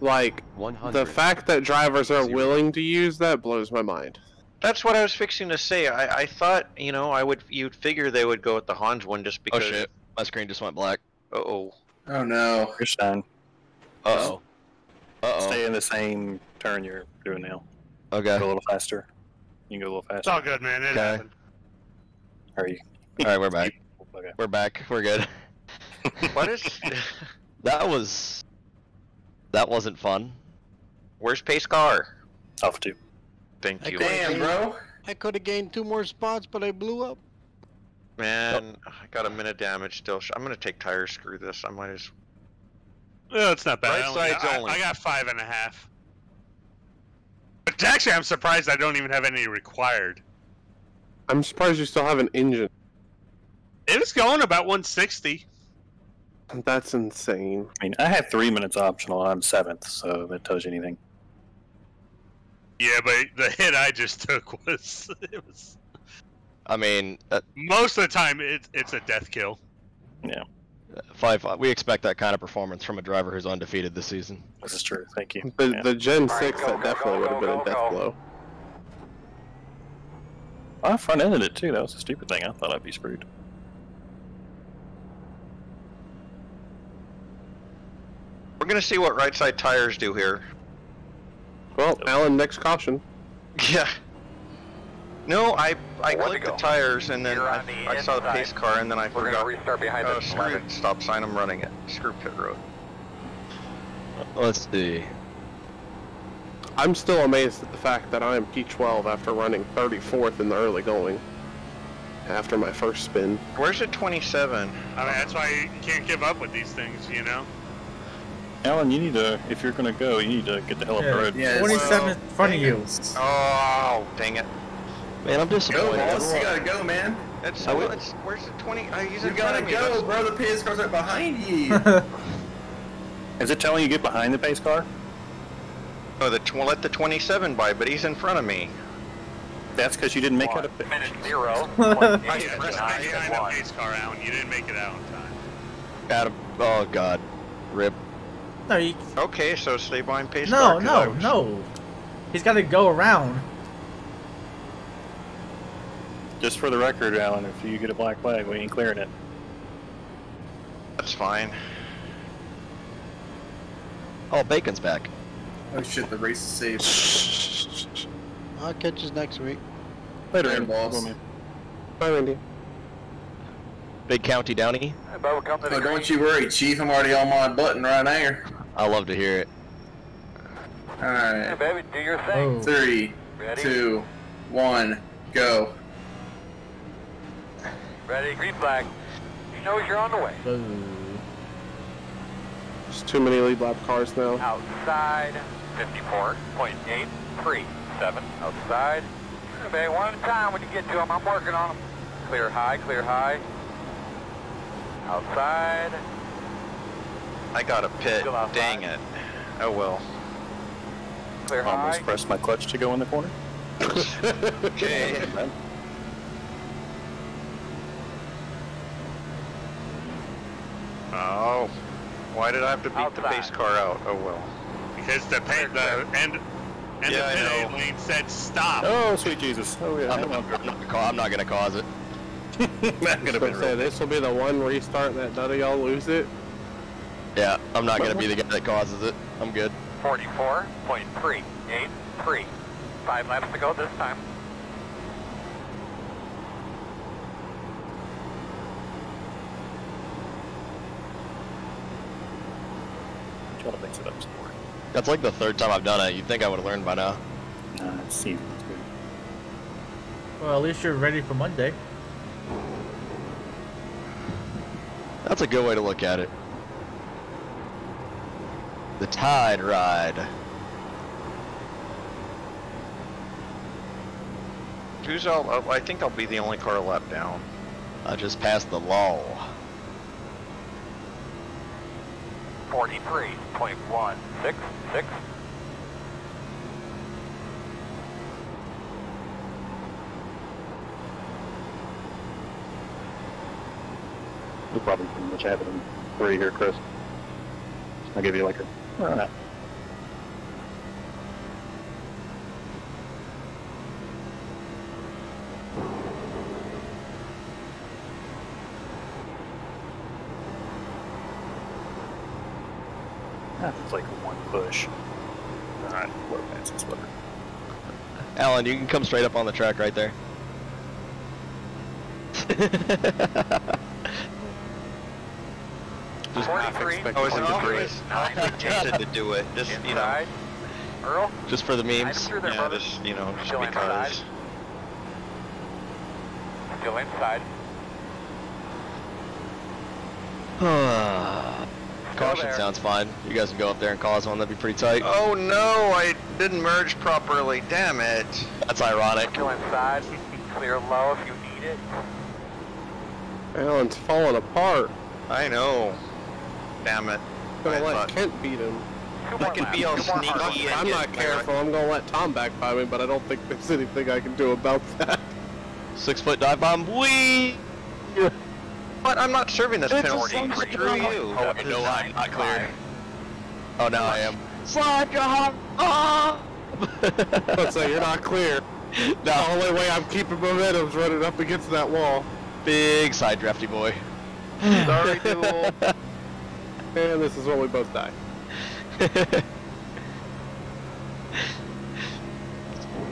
Like 100. the fact that drivers are Zero. willing to use that blows my mind. That's what I was fixing to say. I, I thought, you know, I would you'd figure they would go with the Hans one just because. Oh because. shit! My screen just went black. Uh oh. Oh no. You're fine. Uh oh. Uh oh. Stay in the same turn you're doing now. Okay. Go a little faster. You can go a little faster. It's all good, man. It Okay. happened. Are you? All right, we're back. Okay. We're back. We're good. What is? That was. That wasn't fun. Where's Pace car? Off two. Thank I you, Damn, gained- bro. I could have gained two more spots, but I blew up. man. I got a minute damage still. I'm gonna take tires. Screw this. I might as. No, it's not bad. Right I, only, sides I, only. I got five and a half. But actually, I'm surprised I don't even have any required. I'm surprised you still have an engine. It was going about 160. That's insane. I mean, I had three minutes optional. I'm seventh, so that tells you anything. Yeah, but the hit I just took was it was I mean, uh, most of the time it, it's a death kill. Yeah, five. We expect that kind of performance from a driver who's undefeated this season. this is true. Thank you. The Yeah. the Gen Alright, Six go, that go, definitely go, would have been go, a death go. blow. I front ended it too. That was a stupid thing. I thought I'd be screwed. We're gonna see what right side tires do here. Well, Alan, next caution. Yeah. No, I I Where'd clicked the tires and then I, the I saw the pace car and then I We're forgot. gonna restart behind oh, us. screw stop sign. I'm running it. Screw pit road. Let's see. I'm still amazed at the fact that I am P12 after running 34th in the early going. After my first spin. Where's the 27? I mean, that's why you can't give up with these things, you know? Alan, you need to, if you're gonna go, you need to get the hell up the road. Yeah, 27 in front of you. Oh, dang it. Man, I'm Go, disappointed. boss. You gotta go, man. That's, I would- it's where's the 20? Uh, he's You in front gotta go, that's- bro. The pace car's right behind you. Is it telling you get behind the pace car? Oh, the tw- let the 27 by, but he's in front of me. That's because you didn't make it a pit. Minute zero. I point eight pressed behind the pace car, Alan. You didn't make it out in time. Adam. Oh god. Rip. No, you, Okay, so stay behind pace no, car. 'cause no, was- no. He's got to go around. Just for the record, Alan, if you get a black flag, we ain't clearing it. That's fine. Oh, Bacon's back. oh shit, the race is saved. I'll catch us next week. Later, Later, Alan. boss. Go, man. Bye, Randy. Big County Downy. Bubba, come to the Oh, don't you worry, Chief. I'm already on my button right there. I love to hear it. Hey, Alright. baby, do your thing. Oh. Three, Ready? two, one, go. Ready? Green flag. He knows you're on the way. Oh. There's too many lead lap cars now. Outside. 54.837. Outside. Hey, baby, one at a time when you get to them. I'm working on them. Clear high, clear high. Outside. I got a pit. Still. Dang it. Oh well. Clear high. Almost pressed my clutch to go in the corner. Okay. Oh. Why did I have to beat the pace car out? Oh well. Because the, pay, the end, end Yeah, I pit know. lane said stop. Oh, sweet Jesus. Oh, yeah. I'm not, I'm not, gonna, ca- I'm not gonna cause it. that could have been say, this will be the one restart that none of y'all lose it. Yeah, I'm not gonna be the guy that causes it. I'm good. 44.383. Five laps to go this time. Trying to mix it up some more. That's like the third time I've done it. You'd think I would have learned by now. Nah, it's easy. It's good. Well, at least you're ready for Monday. That's a good way to look at it. The Tide Ride. Who's all? oh, I think I'll be the only car left down. I just passed the law. 43.166. We'll probably pretty much have it in three here, Chris. I'll give you like a. Know. That's like one push. Alright, low fancy sweater. Alan, you can come straight up on the track right there. Just half expect I was him to do tempted to do it. Just you know, Inside. Earl, Just for the memes. through there, yeah, brother. just you know, just Still inside. because. Still inside. Caution sounds fine. You guys can go up there and cause one. That'd be pretty tight. Oh no, I didn't merge properly. Damn it. That's ironic. Still inside. Clear low if you need it. Alan's falling apart. I know. Damn it. Gonna I let thought- Kent beat him. I can be all Two more sneaky and I'm not my- careful. I'm gonna let Tom back by me, but I don't think there's anything I can do about that. Six foot dive bomb. Wee! But I'm not serving this It's penalty. Screw you. Oh, no, I'm not clear. Oh, now I am. Slide your heart. Ah! Let's say you're not clear. The only way I'm keeping momentum is running up against that wall. Big side drafty boy. Sorry, Duel. And this is when we both die.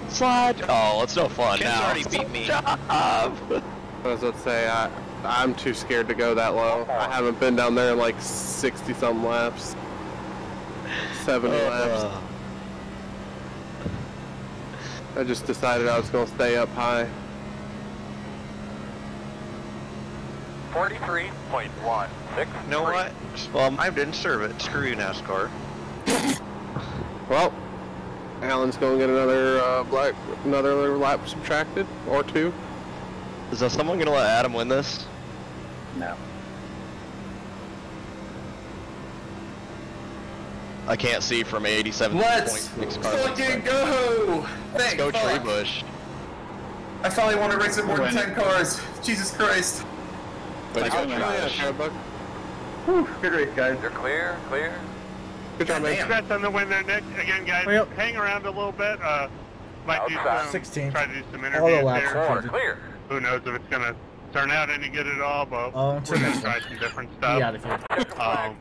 Slide. Oh, it's no fun Ken's now. already beat me. Job. I was about to say, I, I'm too scared to go that low. I haven't been down there in like 60 something laps. 70 laps. Uh, I just decided I was going to stay up high. 43.163. You know what? Well, I didn't serve it. Screw you, NASCAR. Well, Alan's going to get another uh, black, another lap subtracted or two. is there someone gonna let Adam win this? No. I can't see from 87 Let's points. cars. fucking go! Let's Thank go fuck. tree bush. I finally want to race with more than 10 cars. Jesus Christ. Way to go, Oh, yeah, Josh. Whew, good race, guys. You're clear, clear. Good job, man. Congrats on the win there, Nick. Again, guys, Oh, yep. hang around a little bit. Uh, might do some, 16. try to do some interviews All the interviews laps here. are Four, clear. Who knows if it's gonna turn out any good at all, but Oh, we're gonna try some different Be stuff. out of here. Um,